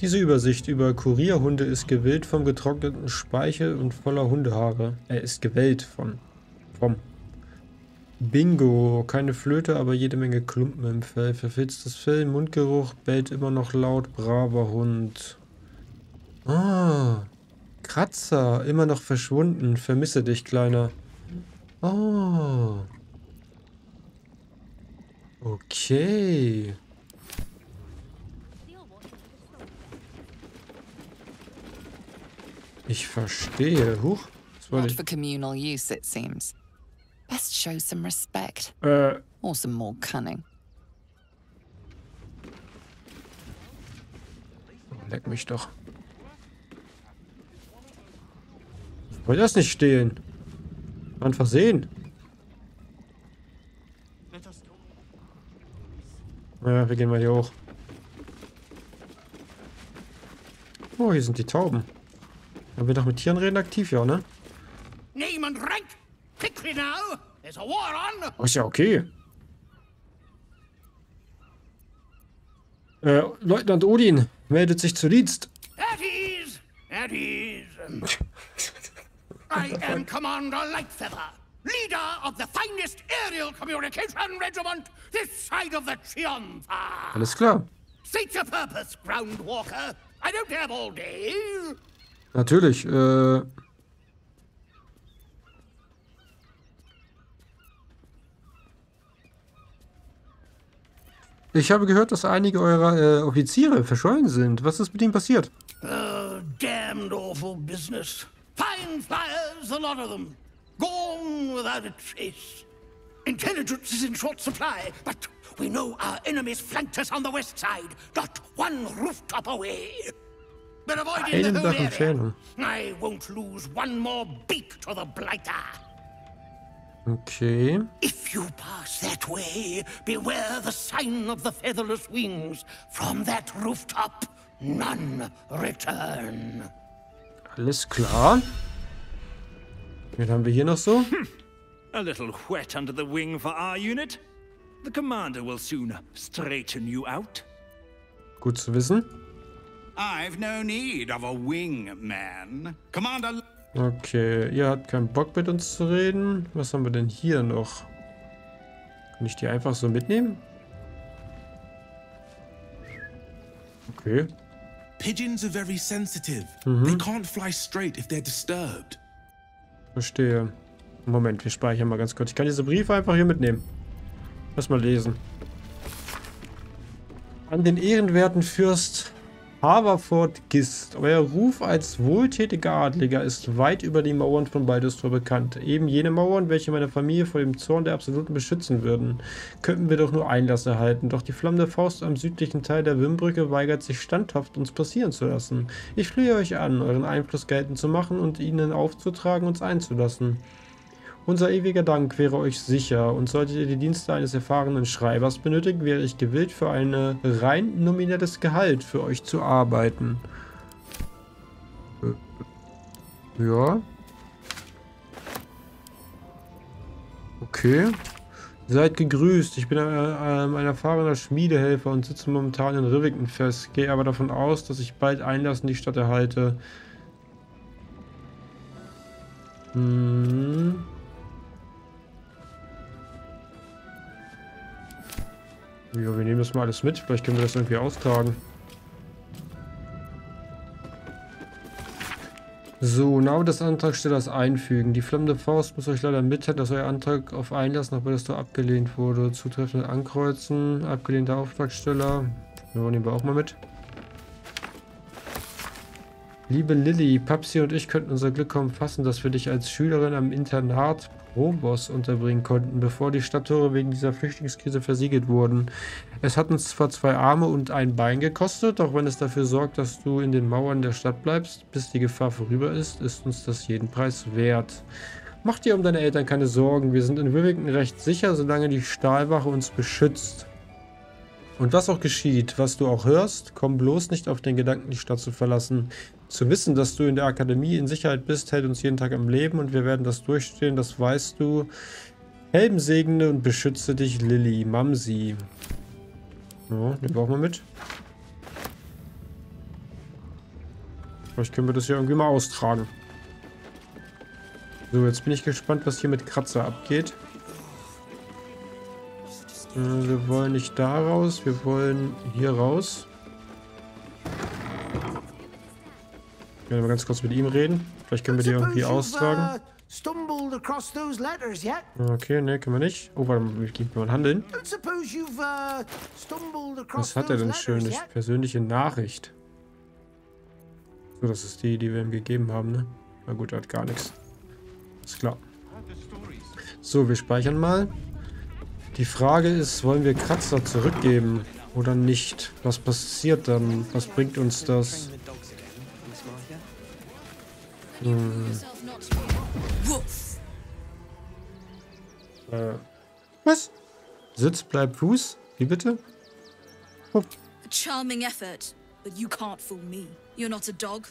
Diese Übersicht über Kurierhunde ist gewählt vom getrockneten Speichel und voller Hundehaare. Er ist gewählt von. Vom. Bingo. Keine Flöte, aber jede Menge Klumpen im Fell. Verfilztes Fell, Mundgeruch, bellt immer noch laut. Braver Hund. Ah. Kratzer. Immer noch verschwunden. Vermisse dich, Kleiner. Oh. Okay. Ich verstehe. Huch. War Not for communal use, it seems. Best show some respect. Äh. Or some more cunning. Leck mich doch. Ich wollte das nicht stehlen. Einfach sehen. Ja, wir gehen mal hier hoch. Oh, hier sind die Tauben. Haben wir doch mit Tieren reden aktiv, ja, ne? Name and rank. Quickly now. There's a war on. Oh, ist ja okay. Äh, Leutnant Odin meldet sich zu Dienst. At ease. At ease. I am Commander Lightfeather, leader of the finest aerial communication regiment this side of the Triumpha. Alles klar. State your purpose, Groundwalker. I don't have all day. Natürlich. Äh, ich habe gehört, dass einige eurer äh, Offiziere verschollen sind. Was ist mit ihnen passiert? Oh, damned awful business. Fine flyers, a lot of them. Gone without a trace. Intelligence is in short supply, but we know our enemies flanked us on the west side, not one rooftop away. But avoiding Einen the whole area, I won't lose one more beak to the blighter. Okay. If you pass that way, beware the sign of the featherless wings. From that rooftop, none return. Alles klar. Wen haben wir hier hmm. noch so? A little wet under the wing for our unit. The commander will soon straighten you out. Gut zu wissen. I've no need of a wingman. Commander. Okay, ihr habt keinen Bock mit uns zu reden. Was haben wir denn hier noch? Kann ich die einfach so mitnehmen? Okay. Pigeons are very sensitive. Mhm. They can't fly straight if they're disturbed. Verstehe. Moment, wir speichern mal ganz kurz. Ich kann diese Briefe einfach hier mitnehmen. Lass mal lesen. An den ehrenwerten Fürst Haverford Gist. Euer Ruf als wohltätiger Adliger ist weit über die Mauern von Baldurstore bekannt. Eben jene Mauern, welche meine Familie vor dem Zorn der Absoluten beschützen würden. Könnten wir doch nur Einlass erhalten. Doch die flammende Faust am südlichen Teil der Wimmbrücke weigert sich standhaft, uns passieren zu lassen. Ich flehe euch an, euren Einfluss geltend zu machen und ihnen aufzutragen, uns einzulassen. Unser ewiger Dank wäre euch sicher und solltet ihr die Dienste eines erfahrenen Schreibers benötigen, wäre ich gewillt, für ein rein nominelles Gehalt für euch zu arbeiten. Äh, Ja. Okay. Seid gegrüßt. Ich bin ein, ein, ein erfahrener Schmiedehelfer und sitze momentan in Rivington fest. Gehe aber davon aus, dass ich bald Einlass in die Stadt erhalte. Hm. Ja, wir nehmen das mal alles mit. Vielleicht können wir das irgendwie austragen. So, Name des Antragstellers einfügen. Die flammende Faust muss euch leider mitteilen, dass euer Antrag auf Einlass nach Ballestor abgelehnt wurde. Zutreffend ankreuzen. Abgelehnter Auftragsteller. Ja, nehmen wir auch mal mit. Liebe Lilly, Papsi und ich könnten unser Glück kaum fassen, dass wir dich als Schülerin am Internat Probos unterbringen konnten, bevor die Stadttore wegen dieser Flüchtlingskrise versiegelt wurden. Es hat uns zwar zwei Arme und ein Bein gekostet, doch wenn es dafür sorgt, dass du in den Mauern der Stadt bleibst, bis die Gefahr vorüber ist, ist uns das jeden Preis wert. Mach dir um deine Eltern keine Sorgen, wir sind in Rivington recht sicher, solange die Stahlwache uns beschützt. Und was auch geschieht, was du auch hörst, komm bloß nicht auf den Gedanken, die Stadt zu verlassen. Zu wissen, dass du in der Akademie in Sicherheit bist, hält uns jeden Tag am Leben und wir werden das durchstehen, das weißt du. Helden segne und beschütze dich, Lilly. Mamsi. Ja, den brauchen wir mit. Vielleicht können wir das ja irgendwie mal austragen. So, jetzt bin ich gespannt, was hier mit Kratzer abgeht. Äh, wir wollen nicht da raus, wir wollen hier raus. Ich werde mal ganz kurz mit ihm reden. Vielleicht können wir die irgendwie austragen. Yet? Okay, ne, können wir nicht. Oh, warte mal, wie man handeln? Uh, Was hat er denn yet? Persönliche Nachricht. So, das ist die, die wir ihm gegeben haben, ne? Na gut, er hat gar nichts. Ist klar. So, wir speichern mal. Die Frage ist, wollen wir Kratzer zurückgeben oder nicht? Was passiert dann? Was bringt uns das? Hm. Äh, was? Sitz, bleib, Fuß? Wie bitte? A charming effort, but you can't fool me. You're not a dog.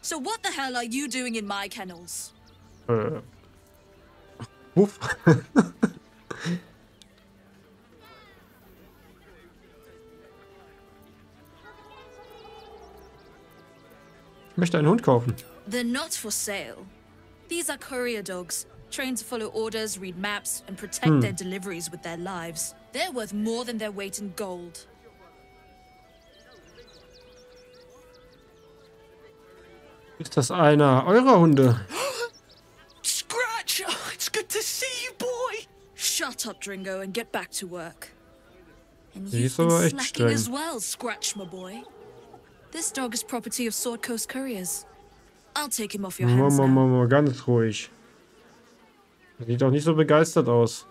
So what the hell are you doing in my kennels? Äh. Wuff. ich möchte einen Hund kaufen. They're not for sale. These are courier dogs, trained to follow orders, read maps, and protect Hmm. their deliveries with their lives. They're worth more than their weight in gold. Ist das einer eurer Hunde? Scratch! Oh, it's good to see you, boy! Shut up, Dringo, and get back to work. And you've been slacking streng. as well, Scratch, my boy. This dog is property of Sword Coast Couriers. I'll take him off your hands Mama. Mama, ganz ruhig. Sieht doch nicht so begeistert aus.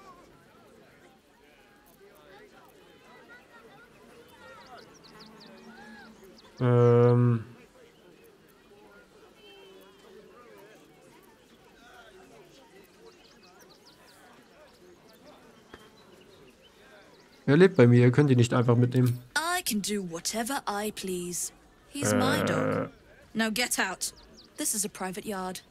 Ähm. Er lebt bei mir, ihr könnt ihn nicht einfach mitnehmen. I can do whatever I please. He's my Äh. dog. Now get out. This is a private yard.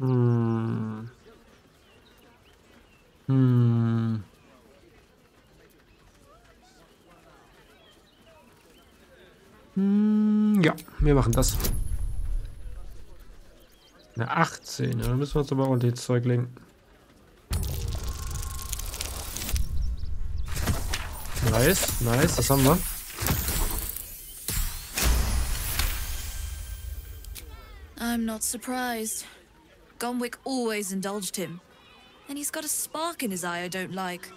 Hm. Hm. Hm, ja, wir machen das. Eine 18, ja, dann müssen wir uns aber das Zeug lenken. Nice, nice, das haben wir. I'm not surprised. Gonwick always indulged him. And he's got a spark in his eye I don't like.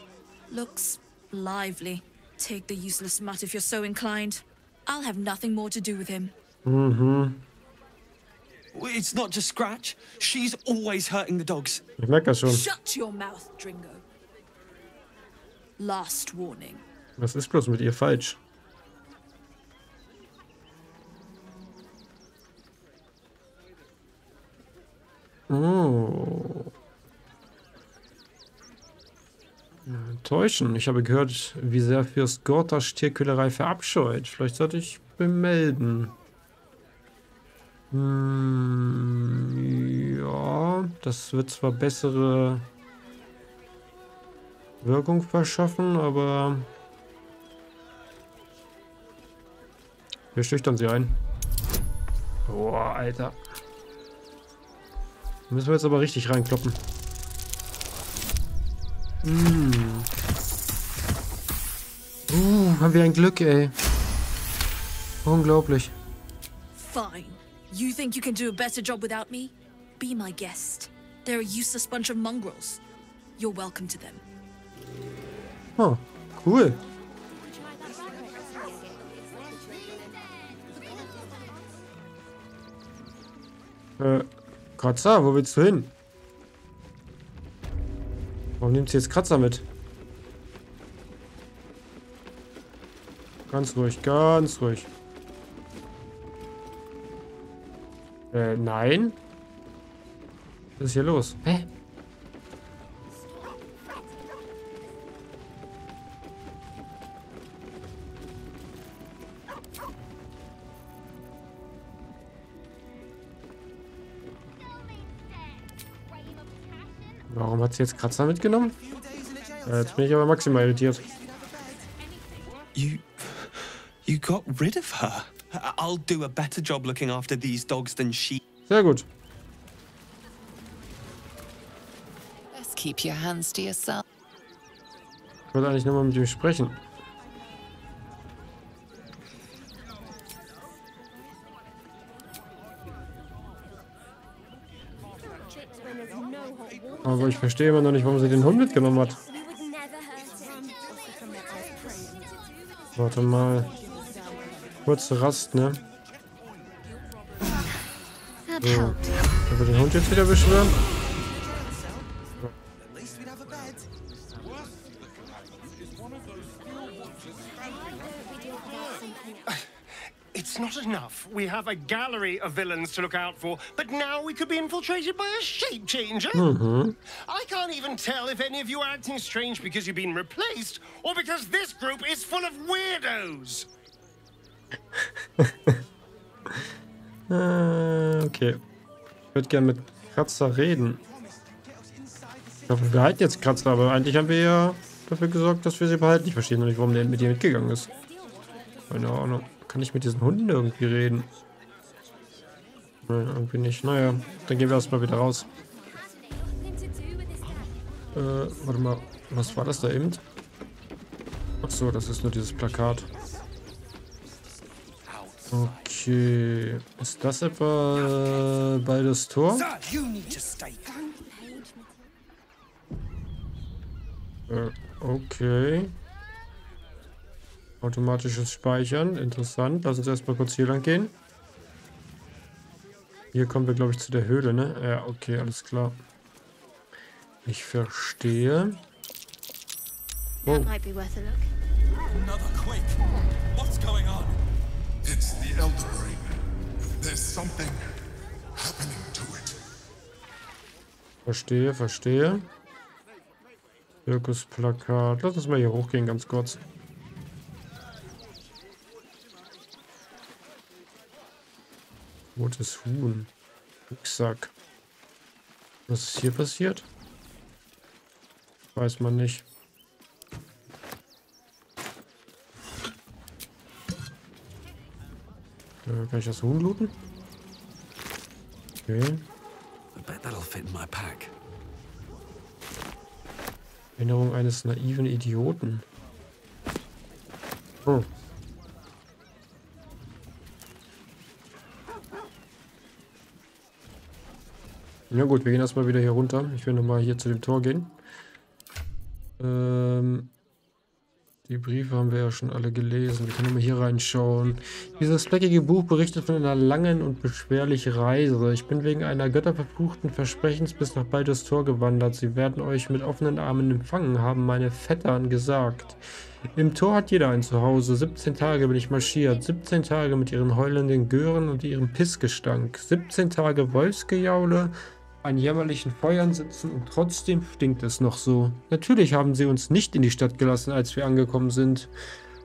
Looks lively. Take the useless mutt if you're so inclined. I'll have nothing more to do with him. Mm-hmm. It's not just Scratch. She's always hurting the dogs. Ich merke das schon. Shut your mouth, Dringo. Last warning. Was ist bloß mit ihr falsch? Oh. Ja, Enttäuschen. Ich habe gehört, wie sehr Fürst Gortasch Tierquälerei verabscheut. Vielleicht sollte ich bemelden. Hm, ja, das wird zwar bessere Wirkung verschaffen, aber wir schüchtern sie ein. Boah, Alter. Da müssen wir jetzt aber richtig reinkloppen. Mm. Uh, haben wir ein Glück, ey. Unglaublich. Fine. You think you can do a better job without me? Be my guest. They're a useless bunch of mongrels. You're welcome to them. Oh, cool. Äh, Kratzer, wo willst du hin? Warum nimmt sie jetzt Kratzer mit? Ganz ruhig, ganz ruhig. Äh, nein. Was ist hier los? Hä? Hat sie jetzt Kratzer mitgenommen? Jetzt bin ich aber maximal irritiert. You... You got rid of her. I'll do a better job looking after these dogs than she... Sehr gut. Keep your hands to yourself. Ich wollte eigentlich nur mal mit ihm sprechen. Aber ich verstehe immer noch nicht, warum sie den Hund mitgenommen hat. Warte mal. Kurze Rast, ne? So. Können wir den Hund jetzt wieder beschwören? A gallery of villains to look out for, but now we could be infiltrated by a shape changer. Mhm. I can't even tell if any of you are acting strange because you've been replaced or because this group is full of weirdos. Äh, okay. Ich würde gerne mit Kratzer reden. Ich hoffe, wir behalten jetzt Kratzer, aber eigentlich haben wir ja dafür gesorgt, dass wir sie behalten. Ich verstehe noch nicht, warum der mit ihr mitgegangen ist. Keine Ahnung. Kann ich mit diesen Hunden irgendwie reden? Nein, irgendwie nicht. Naja, dann gehen wir erstmal wieder raus. Äh, warte mal. Was war das da eben? Ach so, das ist nur dieses Plakat. Okay. Ist das etwa äh, beides Tor? Äh, okay. Automatisches Speichern. Interessant. Lass uns erstmal kurz hier lang gehen. Hier kommen wir, glaube ich, zu der Höhle, ne? Ja, okay, alles klar. Ich verstehe. Oh, That might be worth a look. Another quake. What's going on? It's the Elder Ring. There's something happening to it. verstehe, verstehe. Zirkusplakat. Lass uns mal hier hochgehen, ganz kurz. Rotes Huhn. Rucksack. Was ist hier passiert? Weiß man nicht. Äh, kann ich das Huhn looten? Okay. Erinnerung eines naiven Idioten. Oh. Ja gut, wir gehen erstmal wieder hier runter. Ich will nochmal hier zu dem Tor gehen. Ähm, die Briefe haben wir ja schon alle gelesen. Wir können nochmal hier reinschauen. Dieses fleckige Buch berichtet von einer langen und beschwerlichen Reise. Ich bin wegen einer götterverfluchten Versprechens bis nach Baldur's Tor gewandert. Sie werden euch mit offenen Armen empfangen, haben meine Vettern gesagt. Im Tor hat jeder ein Zuhause. 17 Tage bin ich marschiert. 17 Tage mit ihren heulenden Gören und ihrem Pissgestank. 17 Tage Wolfsgejaule, an jämmerlichen Feuern sitzen und trotzdem stinkt es noch so. Natürlich haben sie uns nicht in die Stadt gelassen, als wir angekommen sind.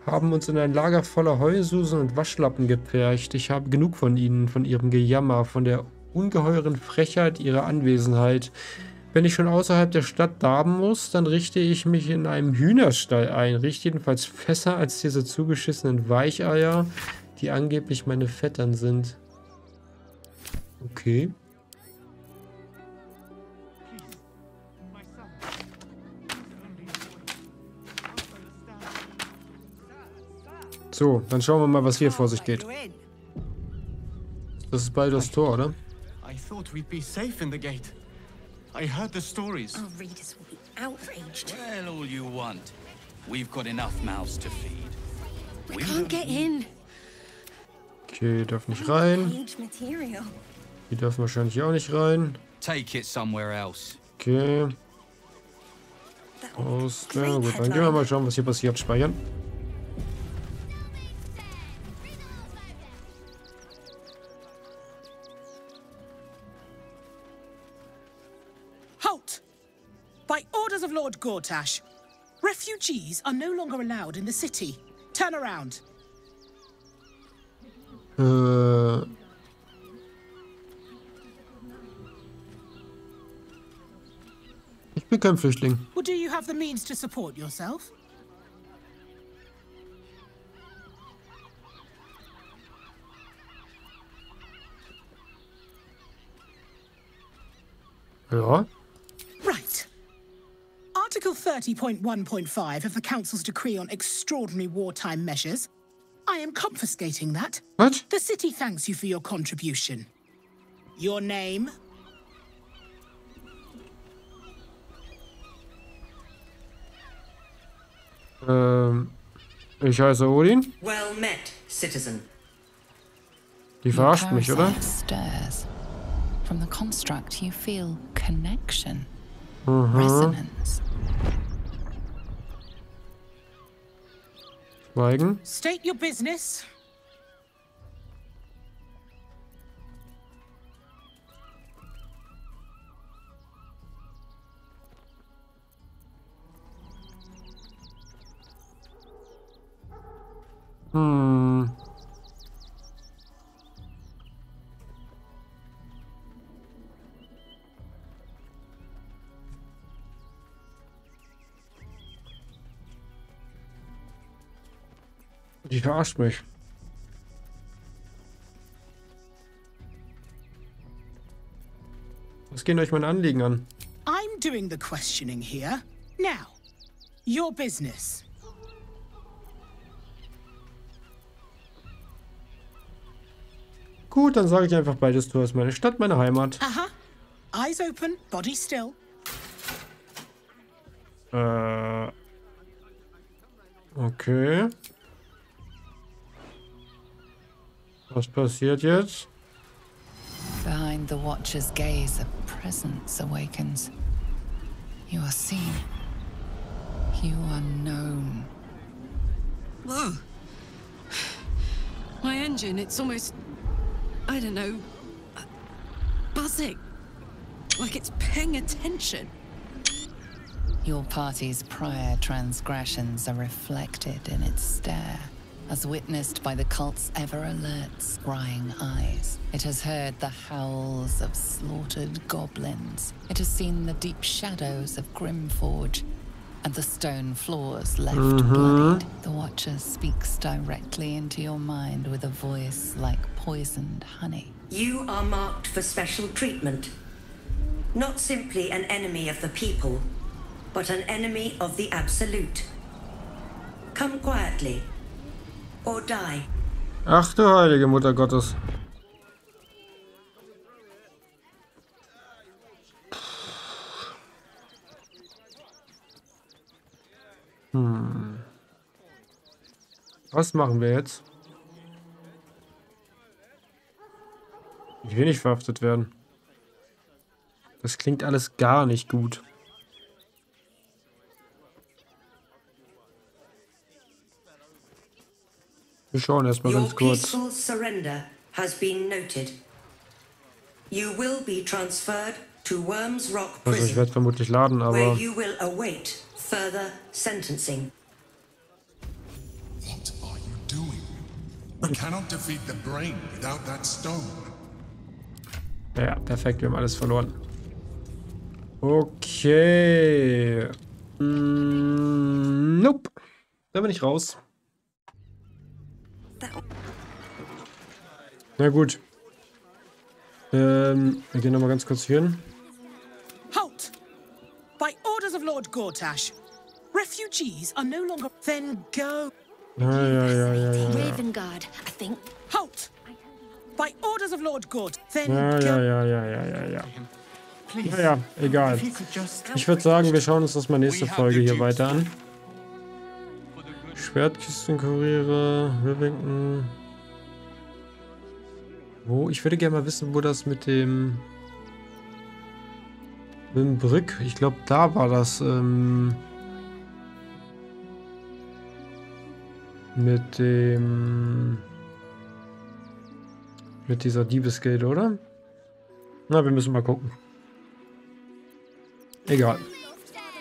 Haben uns in ein Lager voller Heulsusen und Waschlappen gepfercht. Ich habe genug von ihnen, von ihrem Gejammer, von der ungeheuren Frechheit ihrer Anwesenheit. Wenn ich schon außerhalb der Stadt darben muss, dann richte ich mich in einem Hühnerstall ein. Riecht jedenfalls besser als diese zugeschissenen Weicheier, die angeblich meine Vettern sind. Okay. So, dann schauen wir mal, was hier vor sich geht. Das ist bald das Tor, oder? I thought we'd be safe in the gate. I heard the stories. Our readers will be outraged. Well, all you want. We've got enough mouths to feed. We can't get in. Okay, darf nicht rein. Die dürfen wahrscheinlich auch nicht rein. Take it somewhere else. Okay. Aus. Ja, gut, dann gehen wir mal schauen, was hier passiert. Speichern. Lord Gortash, refugees are no longer allowed in the city. Turn around. Äh. bin kein Flüchtling. Or do you have the means to support yourself? Ja. Right. Article 30.1.5 of the Council's decree on extraordinary wartime measures. I am confiscating that. What? The city thanks you for your contribution. Your name? Ähm, ich heiße Odin. Well met, citizen. Die verarscht mich, oder? Stirs. From the construct, you feel connection, Mhm. resonance. Schweigen. Hmm? State your business. Hm. Verarscht mich. Was gehen euch meine Anliegen an? I'm doing the questioning here. Now, your business. Gut, dann sage ich einfach beides. Du hast meine Stadt, meine Heimat. Uh-huh. Eyes open, body still. Äh. Okay. Was passiert jetzt? Behind the Watcher's gaze, a presence awakens. You are seen. You are known. Whoa. My engine, it's almost. I don't know. uh, buzzing. Like it's paying attention. Your party's prior transgressions are reflected in its stare, as witnessed by the cult's ever alert, scrying eyes. It has heard the howls of slaughtered goblins. It has seen the deep shadows of Grimforge and the stone floors left Mhm. bloodied. The Watcher speaks directly into your mind with a voice like poisoned honey. You are marked for special treatment. Not simply an enemy of the people, but an enemy of the Absolute. Come quietly, or die. Ach du heilige Mutter Gottes. Hm. Was machen wir jetzt? Ich will nicht verhaftet werden. Das klingt alles gar nicht gut. Wir schauen erstmal Your ganz kurz. peaceful surrender has been noted. You will be transferred to Worms Rock Also ich Prison, werde vermutlich laden, where aber you will await further sentencing. What are you doing? We cannot defeat the brain without that stone. Ja, perfekt, wir haben alles verloren. Okay. Mm, nope. Da bin ich raus. Na gut. Ähm, wir gehen nochmal ganz kurz hier hin. Halt! By orders of Lord Gortash, refugees are no longer. Then go. Ja, ja, ja, ja, ja. ja. Ravengard, I think. Halt! By orders of Lord Gord, then Ja, ja, ja, ja, ja, ja, ja. Ja, ja, egal. Ich würde sagen, wir schauen uns das mal nächste Folge hier weiter an. Schwertkistenkuriere, Rivington. Wo? Ich würde gerne mal wissen, wo das mit dem... Mit dem Brück, ich glaube, da war das, ähm... Mit dem... Mit dieser Diebesgate, oder? Na, wir müssen mal gucken. Egal.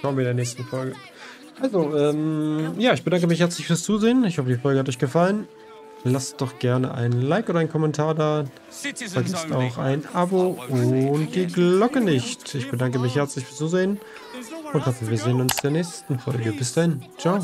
Schauen wir in der nächsten Folge. Also, ähm, ja, ich bedanke mich herzlich fürs Zusehen. Ich hoffe, die Folge hat euch gefallen. Lasst doch gerne ein Like oder einen Kommentar da. Vergisst auch ein Abo und die Glocke nicht. Ich bedanke mich herzlich fürs Zusehen und hoffe, wir sehen uns in der nächsten Folge. Bis dann. Ciao.